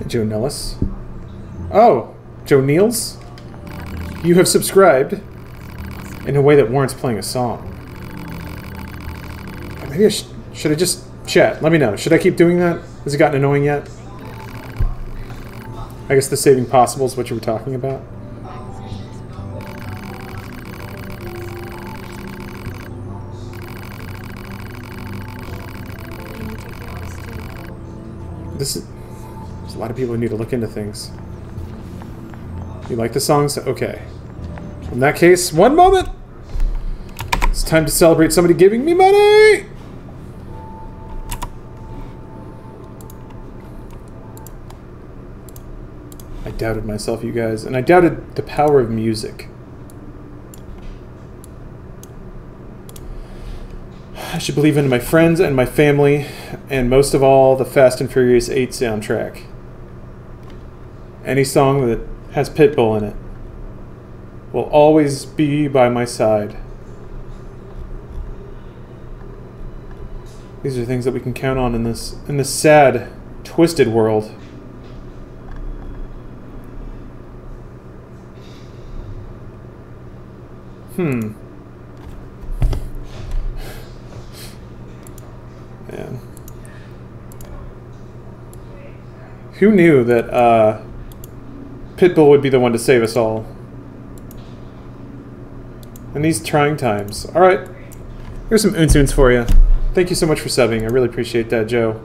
S1: Joe Nellis. Oh, Joe Niels? You have subscribed in a way that warrants playing a song. Maybe I sh should I just chat? Let me know. Should I keep doing that? Has it gotten annoying yet? I guess the saving possible is what you were talking about. This is... There's a lot of people who need to look into things. You like the songs? Okay. In that case, one moment! It's time to celebrate somebody giving me money! Doubted myself, you guys, and I doubted the power of music. I should believe in my friends and my family, and most of all, the Fast and Furious 8 soundtrack. Any song that has Pitbull in it will always be by my side. These are things that we can count on in this in this sad, twisted world. Hmm. Man. Who knew that uh, Pitbull would be the one to save us all? In these trying times. Alright. Here's some Untunes for you. Thank you so much for subbing. I really appreciate that, Joe.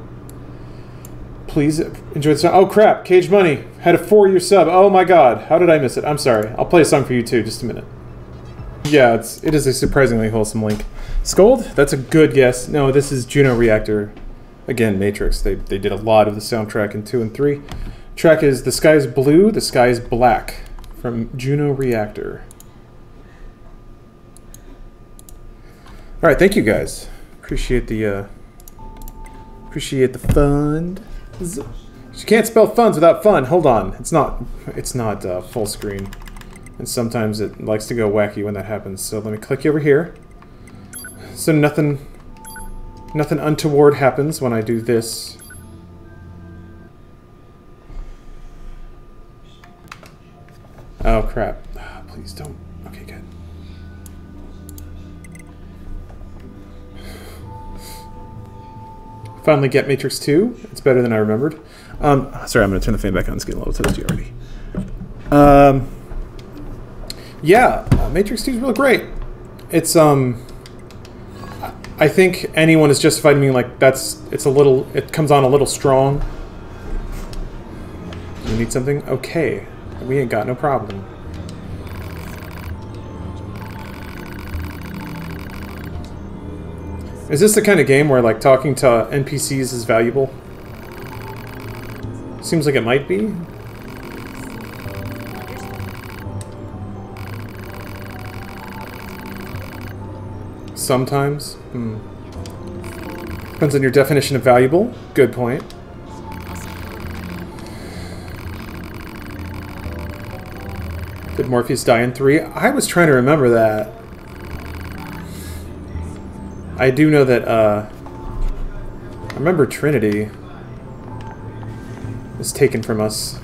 S1: Please enjoy the song. Oh crap, Cage Money had a four-year sub. Oh my god, how did I miss it? I'm sorry. I'll play a song for you too, just a minute. Yeah, it's it is a surprisingly wholesome link. Scold? That's a good guess. No, this is Juno Reactor. Again, Matrix. They they did a lot of the soundtrack in two and three. Track is The Sky is Blue, The Sky is Black from Juno Reactor. Alright, thank you guys. Appreciate the uh appreciate the fund. You can't spell funds without fun. Hold on. It's not it's not uh, full screen. And sometimes it likes to go wacky when that happens. So let me click over here. So nothing nothing untoward happens when I do this. Oh crap. Ah, please don't. Okay, good. Finally get Matrix 2. It's better than I remembered. Um, sorry, I'm going to turn the fan back on. It's getting a little toasty already. Um, yeah, uh, Matrix 2 is real great. It's, um... I think anyone is justified in being like, that's... It's a little... It comes on a little strong. You need something? Okay. We ain't got no problem. Is this the kind of game where, like, talking to NPCs is valuable? Seems like it might be. Sometimes. Hmm. Depends on your definition of valuable. Good point. Did Morpheus die in 3? I was trying to remember that. I do know that, uh... I remember Trinity was taken from us.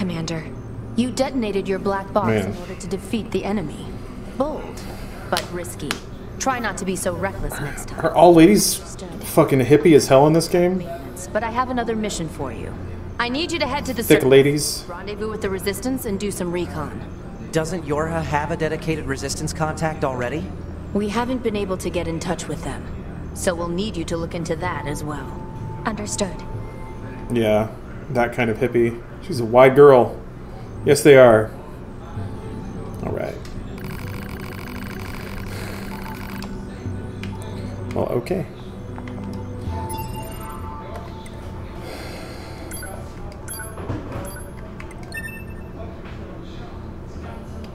S2: Commander. You detonated your black box
S1: Man.
S2: in order to defeat the enemy. Bold, but risky. Try not to be so reckless next time.
S1: Are all ladies fucking hippie as hell in this game?
S2: But I have another mission for you. I need you to head to the
S1: Thick ladies?
S2: rendezvous with the Resistance and do some recon.
S7: Doesn't Yorha have a dedicated resistance contact already?
S2: We haven't been able to get in touch with them, so we'll need you to look into that as well. Understood.
S1: Yeah, that kind of hippie. She's a wide girl. Yes, they are. Alright. Well, okay.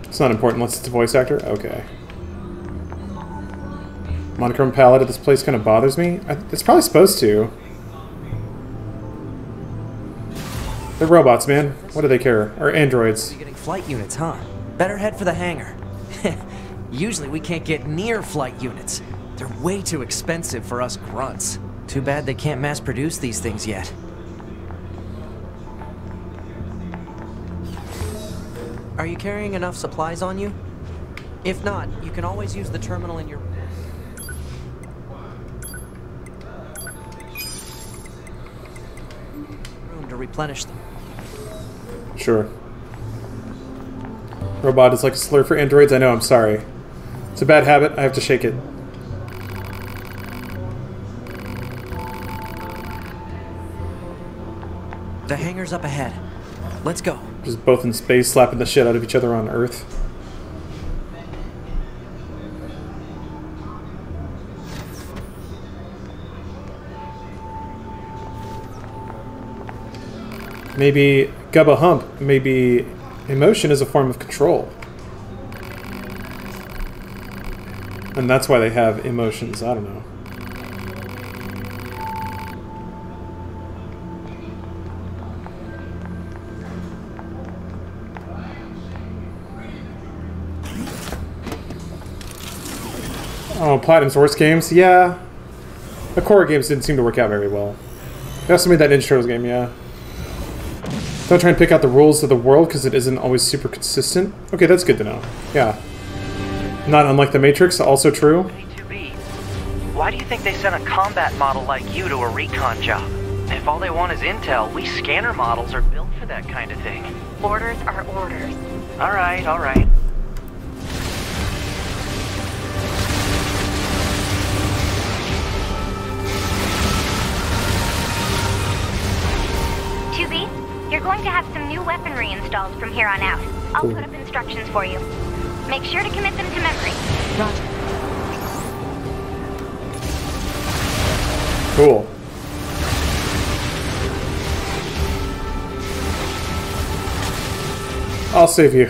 S1: It's not important unless it's a voice actor? Okay. Monochrome palette at this place kind of bothers me. I, it's probably supposed to. They're robots, man. What do they care? Or androids.
S7: Flight units, huh? Better head for the hangar. Usually we can't get near flight units. They're way too expensive for us grunts. Too bad they can't mass produce these things yet. Are you carrying enough supplies on you? If not, you can always use the terminal in your... room to replenish them.
S1: Sure. Robot is like a slur for androids. I know, I'm sorry. It's a bad habit. I have to shake it.
S7: The hangar's up ahead. Let's go.
S1: Just both in space, slapping the shit out of each other on Earth. Maybe Gubba Hump, maybe emotion is a form of control. And that's why they have emotions, I don't know. Oh, Platinum Source games? Yeah. The Korra games didn't seem to work out very well. They also made that intros game, yeah. Don't try and pick out the rules of the world because it isn't always super consistent. Okay, that's good to know. Yeah. Not unlike the Matrix, also true.
S4: Why do you think they sent a combat model like you to a recon job? If all they want is intel, we scanner models are built for that kind of thing.
S3: Orders are orders.
S4: Alright, alright.
S3: You're going to have some new weaponry installed from here on out. I'll put up instructions for you. Make sure to commit them to memory.
S1: Cool. I'll save you.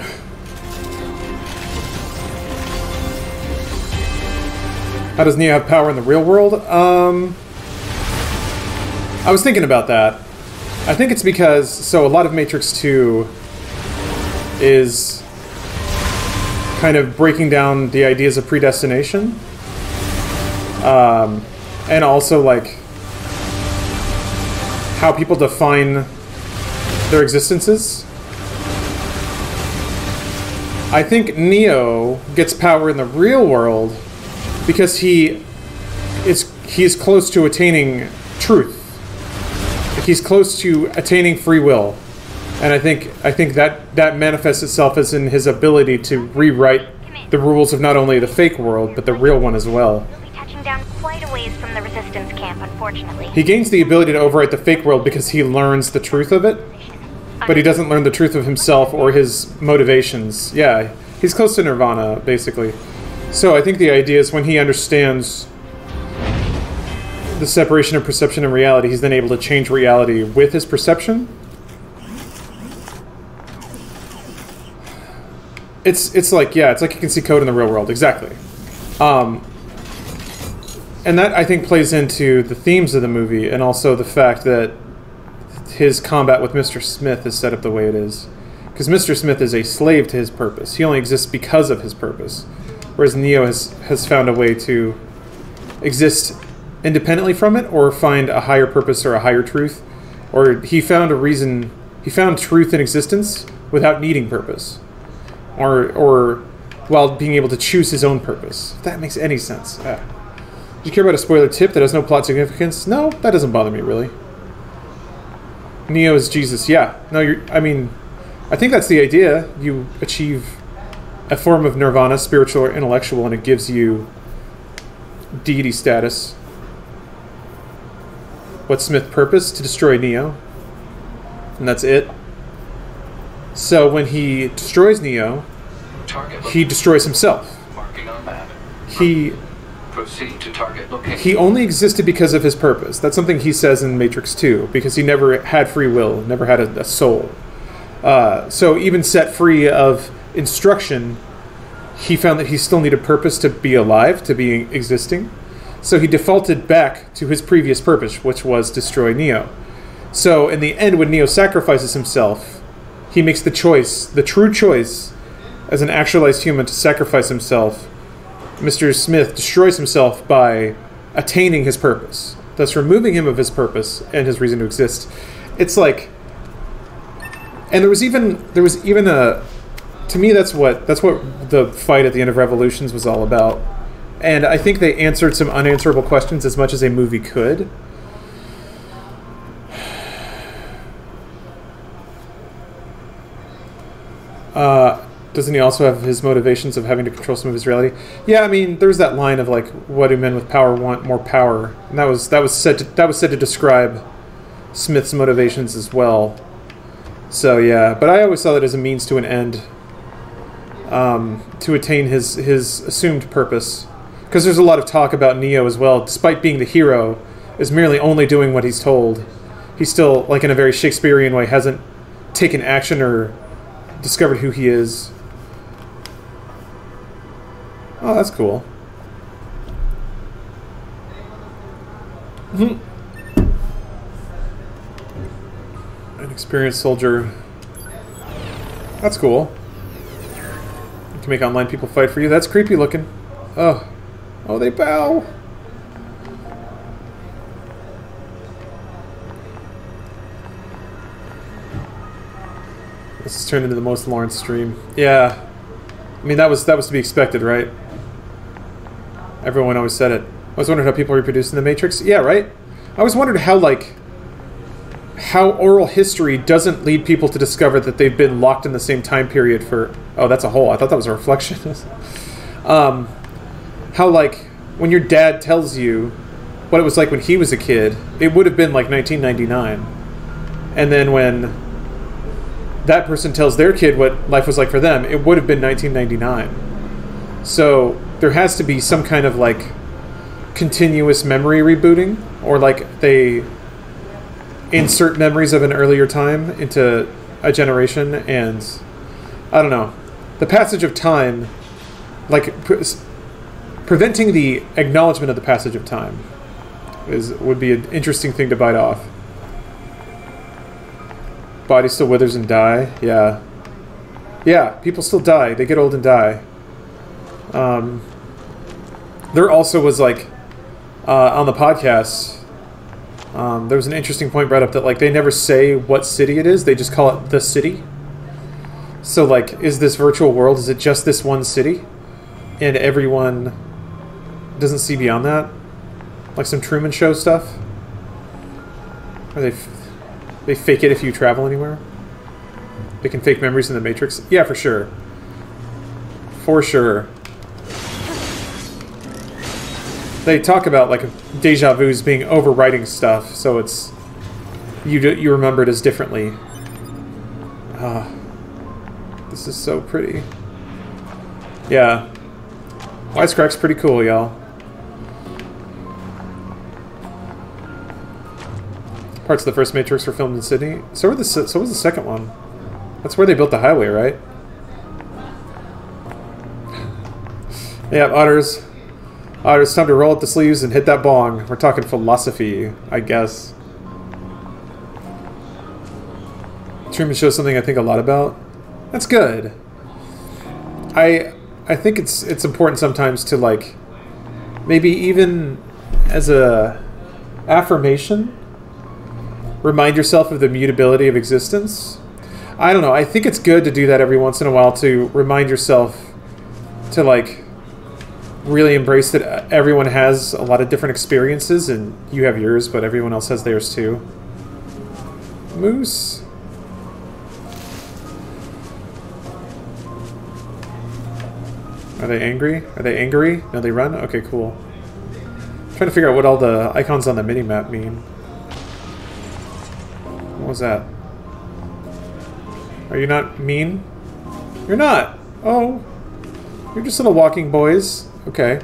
S1: How does Neo have power in the real world? Um, I was thinking about that. I think it's because so a lot of Matrix 2 is kind of breaking down the ideas of predestination. Um, and also like how people define their existences. I think Neo gets power in the real world because he is he is close to attaining truth. He's close to attaining free will. And I think I think that that manifests itself as in his ability to rewrite the rules of not only the fake world but the real one as well.
S3: Touching down quite a ways from the resistance camp.
S1: He gains the ability to overwrite the fake world because he learns the truth of it, but he doesn't learn the truth of himself or his motivations. Yeah, he's close to nirvana, basically. So I think the idea is when he understands the separation of perception and reality, he's then able to change reality with his perception. It's it's like yeah, it's like you can see code in the real world, exactly. Um, and that I think plays into the themes of the movie, and also the fact that his combat with Mr. Smith is set up the way it is, because Mr. Smith is a slave to his purpose. He only exists because of his purpose, whereas Neo has has found a way to exist independently from it, or find a higher purpose or a higher truth, or he found a reason. He found truth in existence without needing purpose, or or while being able to choose his own purpose. If that makes any sense. Do you care about a spoiler tip that has no plot significance? No, that doesn't bother me really. Neo is Jesus. Yeah. No, you're. I mean, I think that's the idea. You achieve a form of nirvana, spiritual or intellectual, and it gives you deity status. What's Smith's purpose? To destroy Neo. And that's it. So when he destroys Neo, he destroys himself.
S6: marking on map.
S1: He
S6: Proceed to target location.
S1: he only existed because of his purpose. That's something he says in Matrix 2, because he never had free will, never had a, a soul. Uh, so even set free of instruction, he found that he still needed purpose to be alive, to be existing. So he defaulted back to his previous purpose, which was destroy Neo. So in the end, when Neo sacrifices himself, he makes the choice, the true choice, as an actualized human to sacrifice himself. Mr. Smith destroys himself by attaining his purpose, thus removing him of his purpose and his reason to exist. It's like, and there was even there was even a, to me that's what that's what the fight at the end of Revolutions was all about, and I think they answered some unanswerable questions as much as a movie could. Uh, doesn't he also have his motivations of having to control some of his reality? Yeah, I mean, there's that line of like, "What do men with power want? More power," and that was that was said to, that was said to describe Smith's motivations as well. So yeah, but I always saw that as a means to an end, um, to attain his his assumed purpose. Because there's a lot of talk about Neo as well, despite being the hero, is merely only doing what he's told. He's still, like in a very Shakespearean way, hasn't taken action or discovered who he is. Oh, that's cool. Mhm. An experienced soldier. That's cool. You can make online people fight for you. That's creepy looking. Oh. Oh, they bow. This has turned into the most Lawrence stream. Yeah. I mean, that was that was to be expected, right? Everyone always said it. I was wondering how people reproduce in the Matrix. Yeah, right? I always wondered how, like, how oral history doesn't lead people to discover that they've been locked in the same time period for... Oh, that's a hole. I thought that was a reflection. um, how, like, when your dad tells you what it was like when he was a kid, it would have been like 1999. And then when that person tells their kid what life was like for them, it would have been 1999. So there has to be some kind of like continuous memory rebooting, or like they insert memories of an earlier time into a generation, and I don't know. The passage of time, like preventing the acknowledgement of the passage of time, is would be an interesting thing to bite off. Body still withers and die. Yeah. Yeah, people still die. They get old and die. Um, there also was like uh, on the podcast. Um, there was an interesting point brought up that like they never say what city it is. They just call it the city. So like, is this virtual world? Is it just this one city, and everyone doesn't see beyond that? Like some Truman Show stuff. Are they? They fake it if you travel anywhere. They can fake memories in the Matrix. Yeah, for sure. For sure. They talk about like deja vu's being overwriting stuff, so it's you you remember it as differently. Ah, this is so pretty. Yeah, Wisecrack's pretty cool, y'all. Parts of the first Matrix were filmed in Sydney. So were the so was the second one. That's where they built the highway, right? yeah, otters. Otters, time to roll up the sleeves and hit that bong. We're talking philosophy, I guess. Truman shows something I think a lot about. That's good. I I think it's it's important sometimes to like maybe even as a affirmation remind yourself of the mutability of existence. I don't know. I think it's good to do that every once in a while to remind yourself to like really embrace that uh, everyone has a lot of different experiences and you have yours, but everyone else has theirs too. Moose. Are they angry? Are they angry? No, they run? Okay, cool. I'm trying to figure out what all the icons on the mini-map mean. What was that? Are you not mean? You're not! Oh. You're just little walking boys. Okay.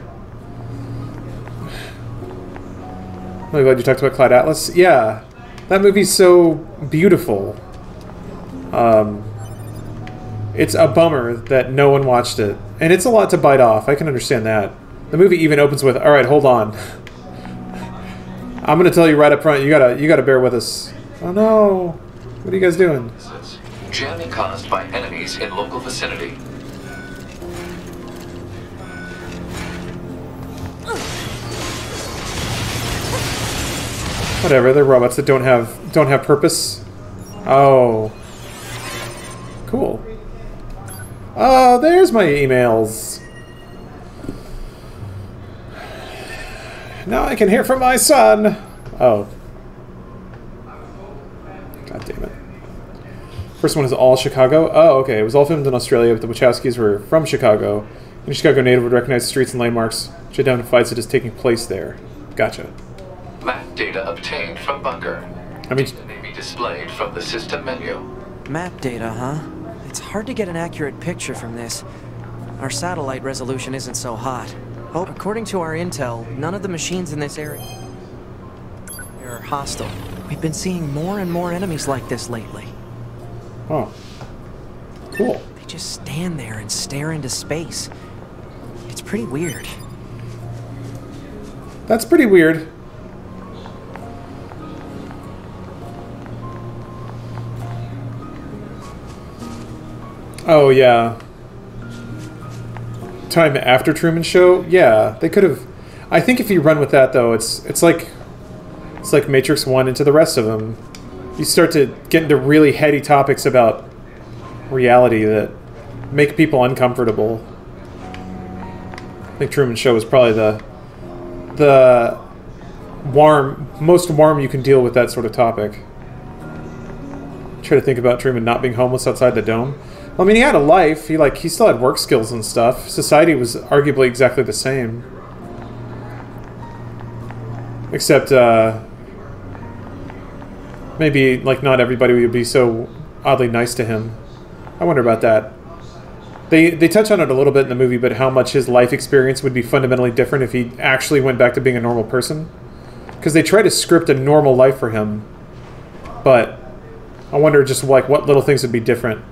S1: Really glad you talked about Cloud Atlas. Yeah. That movie's so beautiful. Um, it's a bummer that no one watched it. And it's a lot to bite off. I can understand that. The movie even opens with, "All right, hold on. I'm going to tell you right up front, you got to you got to bear with us. Oh no! What are you guys doing?
S6: Jamming caused by enemies in local vicinity.
S1: Whatever, they're robots that don't have don't have purpose. Oh. Cool. Oh, there's my emails. Now I can hear from my son. Oh. God damn it. First one is all Chicago. Oh, okay. It was all filmed in Australia, but the Wachowskis were from Chicago. Any Chicago native would recognize the streets and landmarks, shut identifies it as taking place there. Gotcha.
S6: Map data obtained from Bunker.
S1: I mean,
S6: Data may be displayed from the system menu.
S7: Map data, huh? It's hard to get an accurate picture from this. Our satellite resolution isn't so hot. Oh, according to our intel, none of the machines in this area are hostile. We've been seeing more and more enemies like this lately.
S1: Oh. Cool.
S7: They just stand there and stare into space. It's pretty weird.
S1: That's pretty weird. Oh, yeah. Time after Truman Show? Yeah, they could have... I think if you run with that, though, it's it's like... It's like Matrix 1 into the rest of them. You start to get into really heady topics about reality that make people uncomfortable. I think Truman Show is probably the the warm, most warm you can deal with that sort of topic. Try to think about Truman not being homeless outside the dome. Well, I mean, he had a life. He like he still had work skills and stuff. Society was arguably exactly the same, except uh, maybe like not everybody would be so oddly nice to him. I wonder about that. They they touch on it a little bit in the movie, but how much his life experience would be fundamentally different if he actually went back to being a normal person. Because they try to script a normal life for him, but I wonder just like what little things would be different.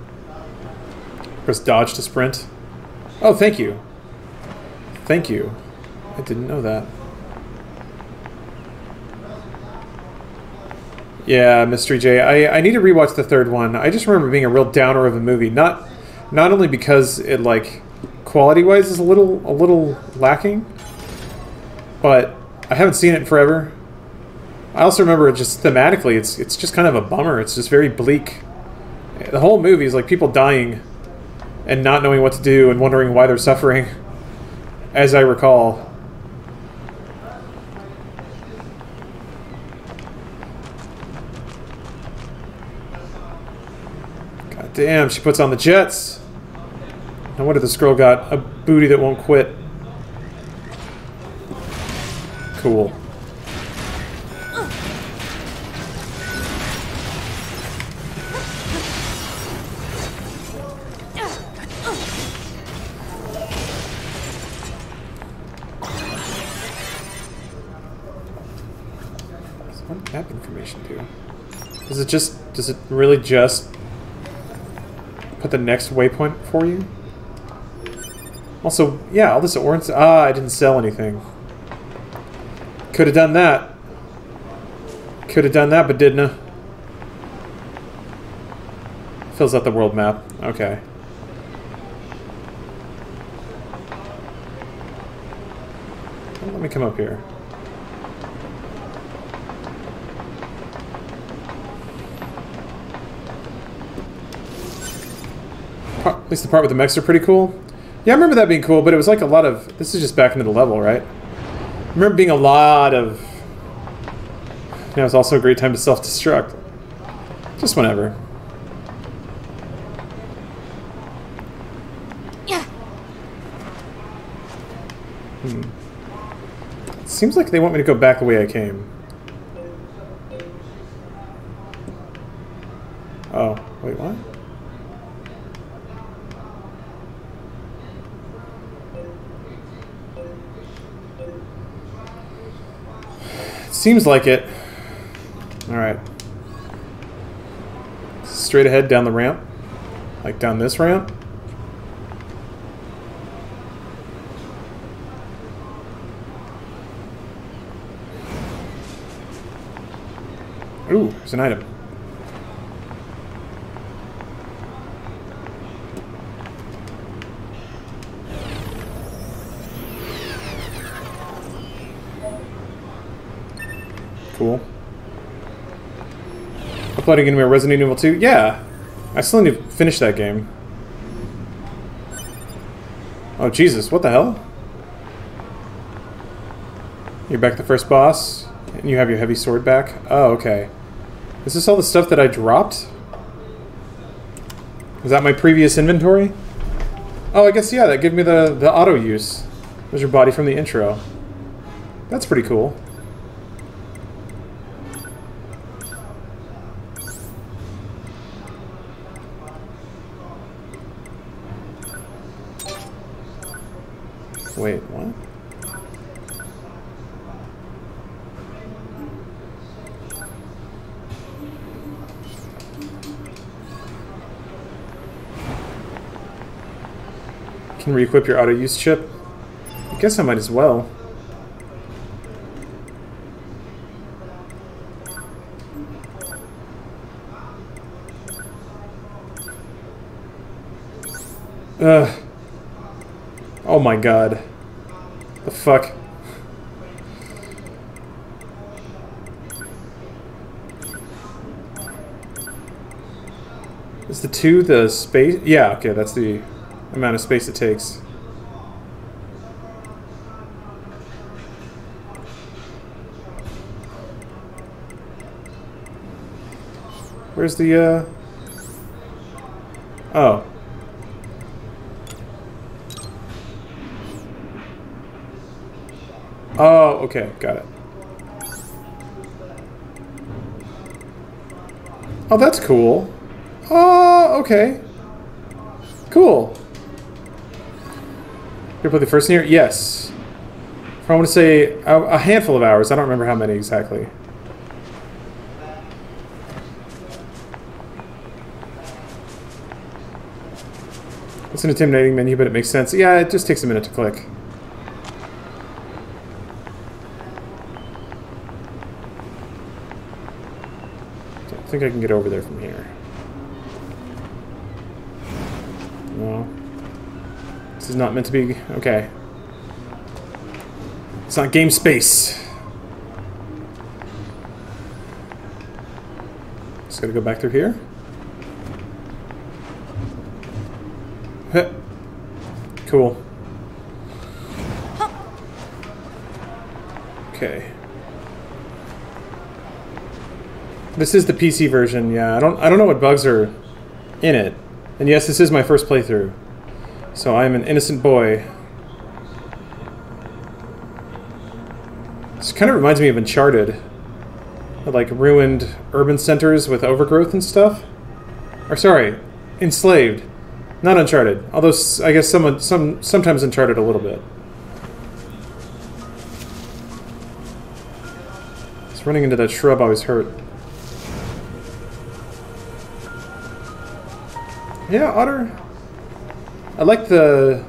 S1: Press dodge to sprint. Oh, thank you. Thank you. I didn't know that. Yeah, Mystery J. I, I need to rewatch the third one. I just remember being a real downer of a movie. Not not only because it like quality wise is a little a little lacking, but I haven't seen it forever. I also remember it just thematically it's it's just kind of a bummer. It's just very bleak. The whole movie is like people dying and not knowing what to do and wondering why they're suffering. As I recall. Damn, she puts on the jets. No wonder if this girl got a booty that won't quit. Cool. What did map information do? Does it just, does it really just put the next waypoint for you? Also, yeah, all this orange, ah, I didn't sell anything. Could have done that. Could have done that, but didn't? Fills out the world map. Okay. Let me come up here. At least the part with the mechs are pretty cool. Yeah, I remember that being cool, but it was like a lot of... This is just back into the level, right? I remember being a lot of... Now it's also a great time to self-destruct. Just whenever.
S14: Yeah.
S1: Hmm. It Seems like they want me to go back the way I came. Seems like it. Alright. Straight ahead down the ramp. Like down this ramp. Ooh, there's an item. Cool. Uploading into Resident Evil 2? Yeah. I still need to finish that game. Oh, Jesus, what the hell? You're back the first boss, and you have your heavy sword back? Oh, okay. Is this all the stuff that I dropped? Is that my previous inventory? Oh, I guess, yeah, that gave me the, the auto use. There's your body from the intro. That's pretty cool. Wait, what? Can re-equip your auto-use chip? I guess I might as well. Ugh. Oh my god. The fuck? Is the two the space? Yeah, okay, that's the amount of space it takes. Where's the, uh... Oh. Oh, okay, got it. Oh, that's cool. Oh, okay. Cool. You play the first year? Yes. I want to say a, a handful of hours. I don't remember how many exactly. It's an intimidating menu, but it makes sense. Yeah, it just takes a minute to click. Don't think I can get over there from here. Not meant to be... Okay. It's not game space. Just gotta go back through here. Heh. Cool. Okay. This is the PC version, yeah. I don't I don't know what bugs are in it. And yes, this is my first playthrough. So I am an innocent boy. This kind of reminds me of Uncharted. Like ruined urban centers with overgrowth and stuff. Or sorry, enslaved. Not Uncharted. Although I guess some, some sometimes Uncharted a little bit. It's running into that shrub always hurt. Yeah, Otter. I like the...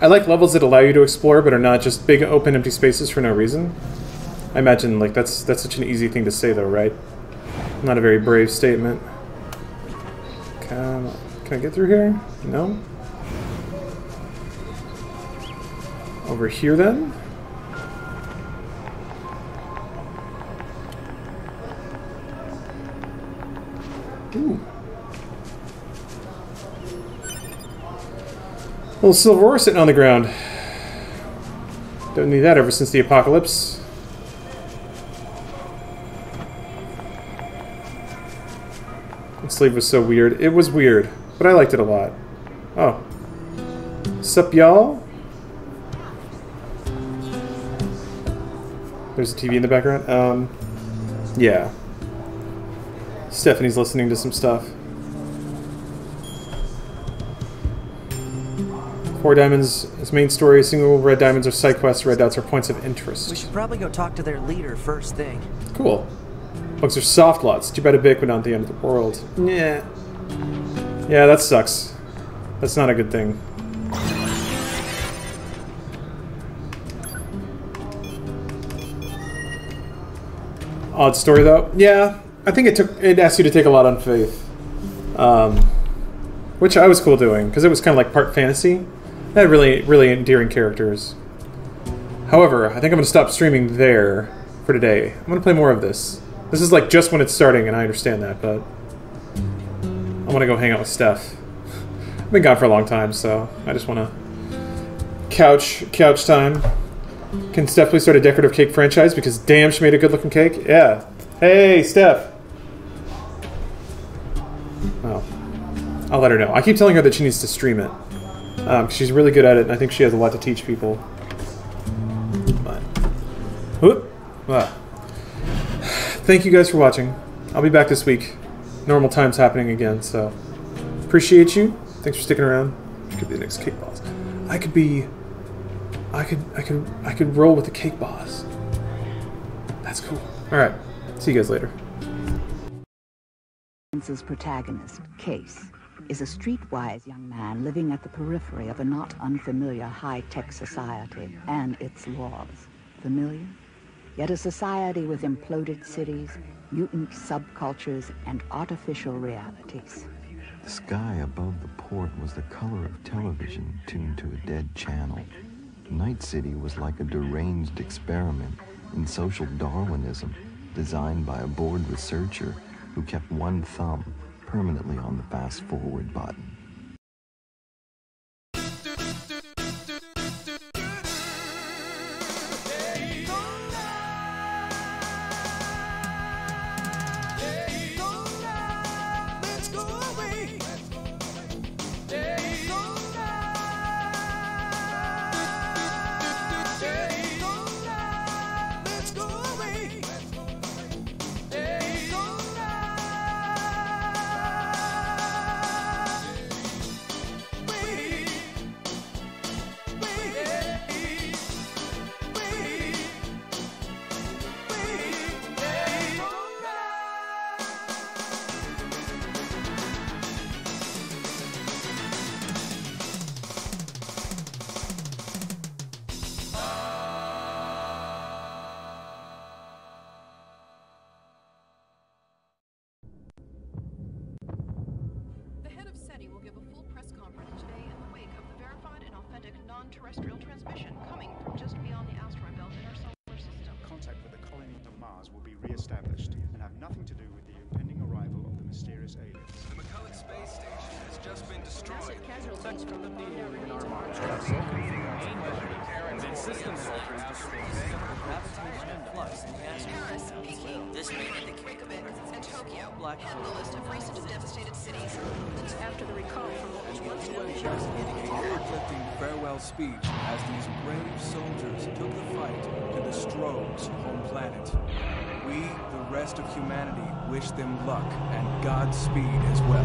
S1: I like levels that allow you to explore but are not just big open empty spaces for no reason. I imagine like that's that's such an easy thing to say though, right? Not a very brave statement. Come on. Can I get through here? No? Over here then? Little silver ore sitting on the ground. Don't need that ever since the apocalypse. This sleeve was so weird. It was weird, but I liked it a lot. Oh. Sup, y'all? There's a TV in the background. Um, yeah. Stephanie's listening to some stuff. Four diamonds is main story. Single red diamonds are side quests. Red dots are points of interest.
S7: We should probably go talk to their leader first thing.
S1: Cool. Bugs are soft locks. Too bad a big, but not the end of the world. Yeah. Yeah, that sucks. That's not a good thing. Odd story though. Yeah, I think it took it asked you to take a lot on faith, um, which I was cool doing because it was kind of like part fantasy. It had really really endearing characters. However, I think I'm going to stop streaming there for today. I'm gonna play more of this. This is like just when it's starting, and I understand that, but I want to go hang out with Steph. I've been gone for a long time, so I just want to couch couch time. Can Steph please start a decorative cake franchise? Because damn, she made a good looking cake. Yeah. Hey, Steph. Oh, I'll let her know. I keep telling her that she needs to stream it. Um, she's really good at it, and I think she has a lot to teach people. But, whoop. Ah. Thank you guys for watching. I'll be back this week. Normal times happening again, so appreciate you. Thanks for sticking around. You could be the next cake boss. I could be. I could. I could. I could roll with the cake boss. That's cool. All right. See you guys later.
S12: Protagonist, Case, is a streetwise young man living at the periphery of a not unfamiliar high-tech society and its laws. Familiar? Yet a society with imploded cities, mutant subcultures, and artificial realities.
S15: The sky above the port was the color of television tuned to a dead channel. Night City was like a deranged experiment in social Darwinism designed by a bored researcher who kept one thumb permanently on the fast forward button.
S16: Non-terrestrial transmission coming from just beyond the asteroid belt in our solar system.
S17: Contact with the colony on Mars will be re-established and have nothing to do with the impending arrival of the mysterious aliens.
S18: The McCulloch space station has just been destroyed.
S16: Casualties from the
S18: in our Mars
S19: Then systems have gravitational flux in the
S16: Paris, Peking,
S19: This may indicate
S16: Reykjavik, and Tokyo
S19: Black
S16: head the list of recent devastated cities. After the recall from what was once known as
S20: Uplifting farewell speech as these brave soldiers took the fight to the Strobes' home planet. We, the rest of humanity, wish them luck and Godspeed as well.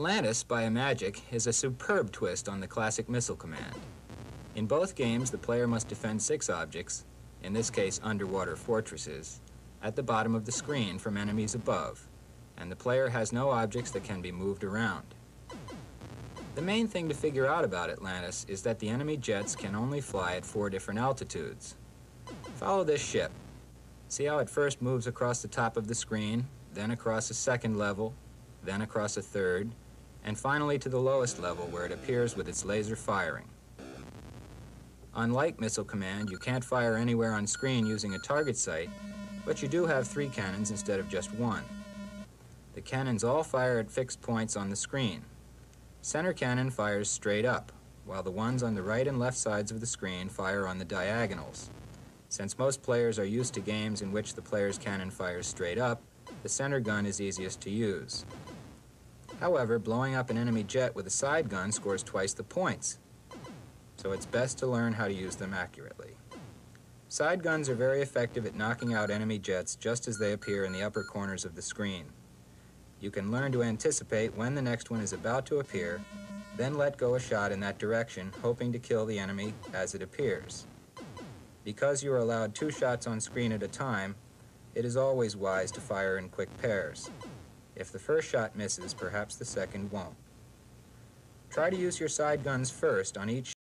S21: Atlantis by Imagic is a superb twist on the classic Missile Command. In both games, the player must defend six objects, in this case underwater fortresses, at the bottom of the screen from enemies above, and the player has no objects that can be moved around. The main thing to figure out about Atlantis is that the enemy jets can only fly at four different altitudes. Follow this ship. See how it first moves across the top of the screen, then across a second level, then across a third, and finally to the lowest level where it appears with its laser firing. Unlike Missile Command, you can't fire anywhere on screen using a target sight, but you do have three cannons instead of just one. The cannons all fire at fixed points on the screen. Center cannon fires straight up, while the ones on the right and left sides of the screen fire on the diagonals. Since most players are used to games in which the player's cannon fires straight up, the center gun is easiest to use. However, blowing up an enemy jet with a side gun scores twice the points, so it's best to learn how to use them accurately. Side guns are very effective at knocking out enemy jets just as they appear in the upper corners of the screen. You can learn to anticipate when the next one is about to appear, then let go a shot in that direction, hoping to kill the enemy as it appears. Because you are allowed two shots on screen at a time, it is always wise to fire in quick pairs. If the first shot misses, perhaps the second won't. Try to use your side guns first on each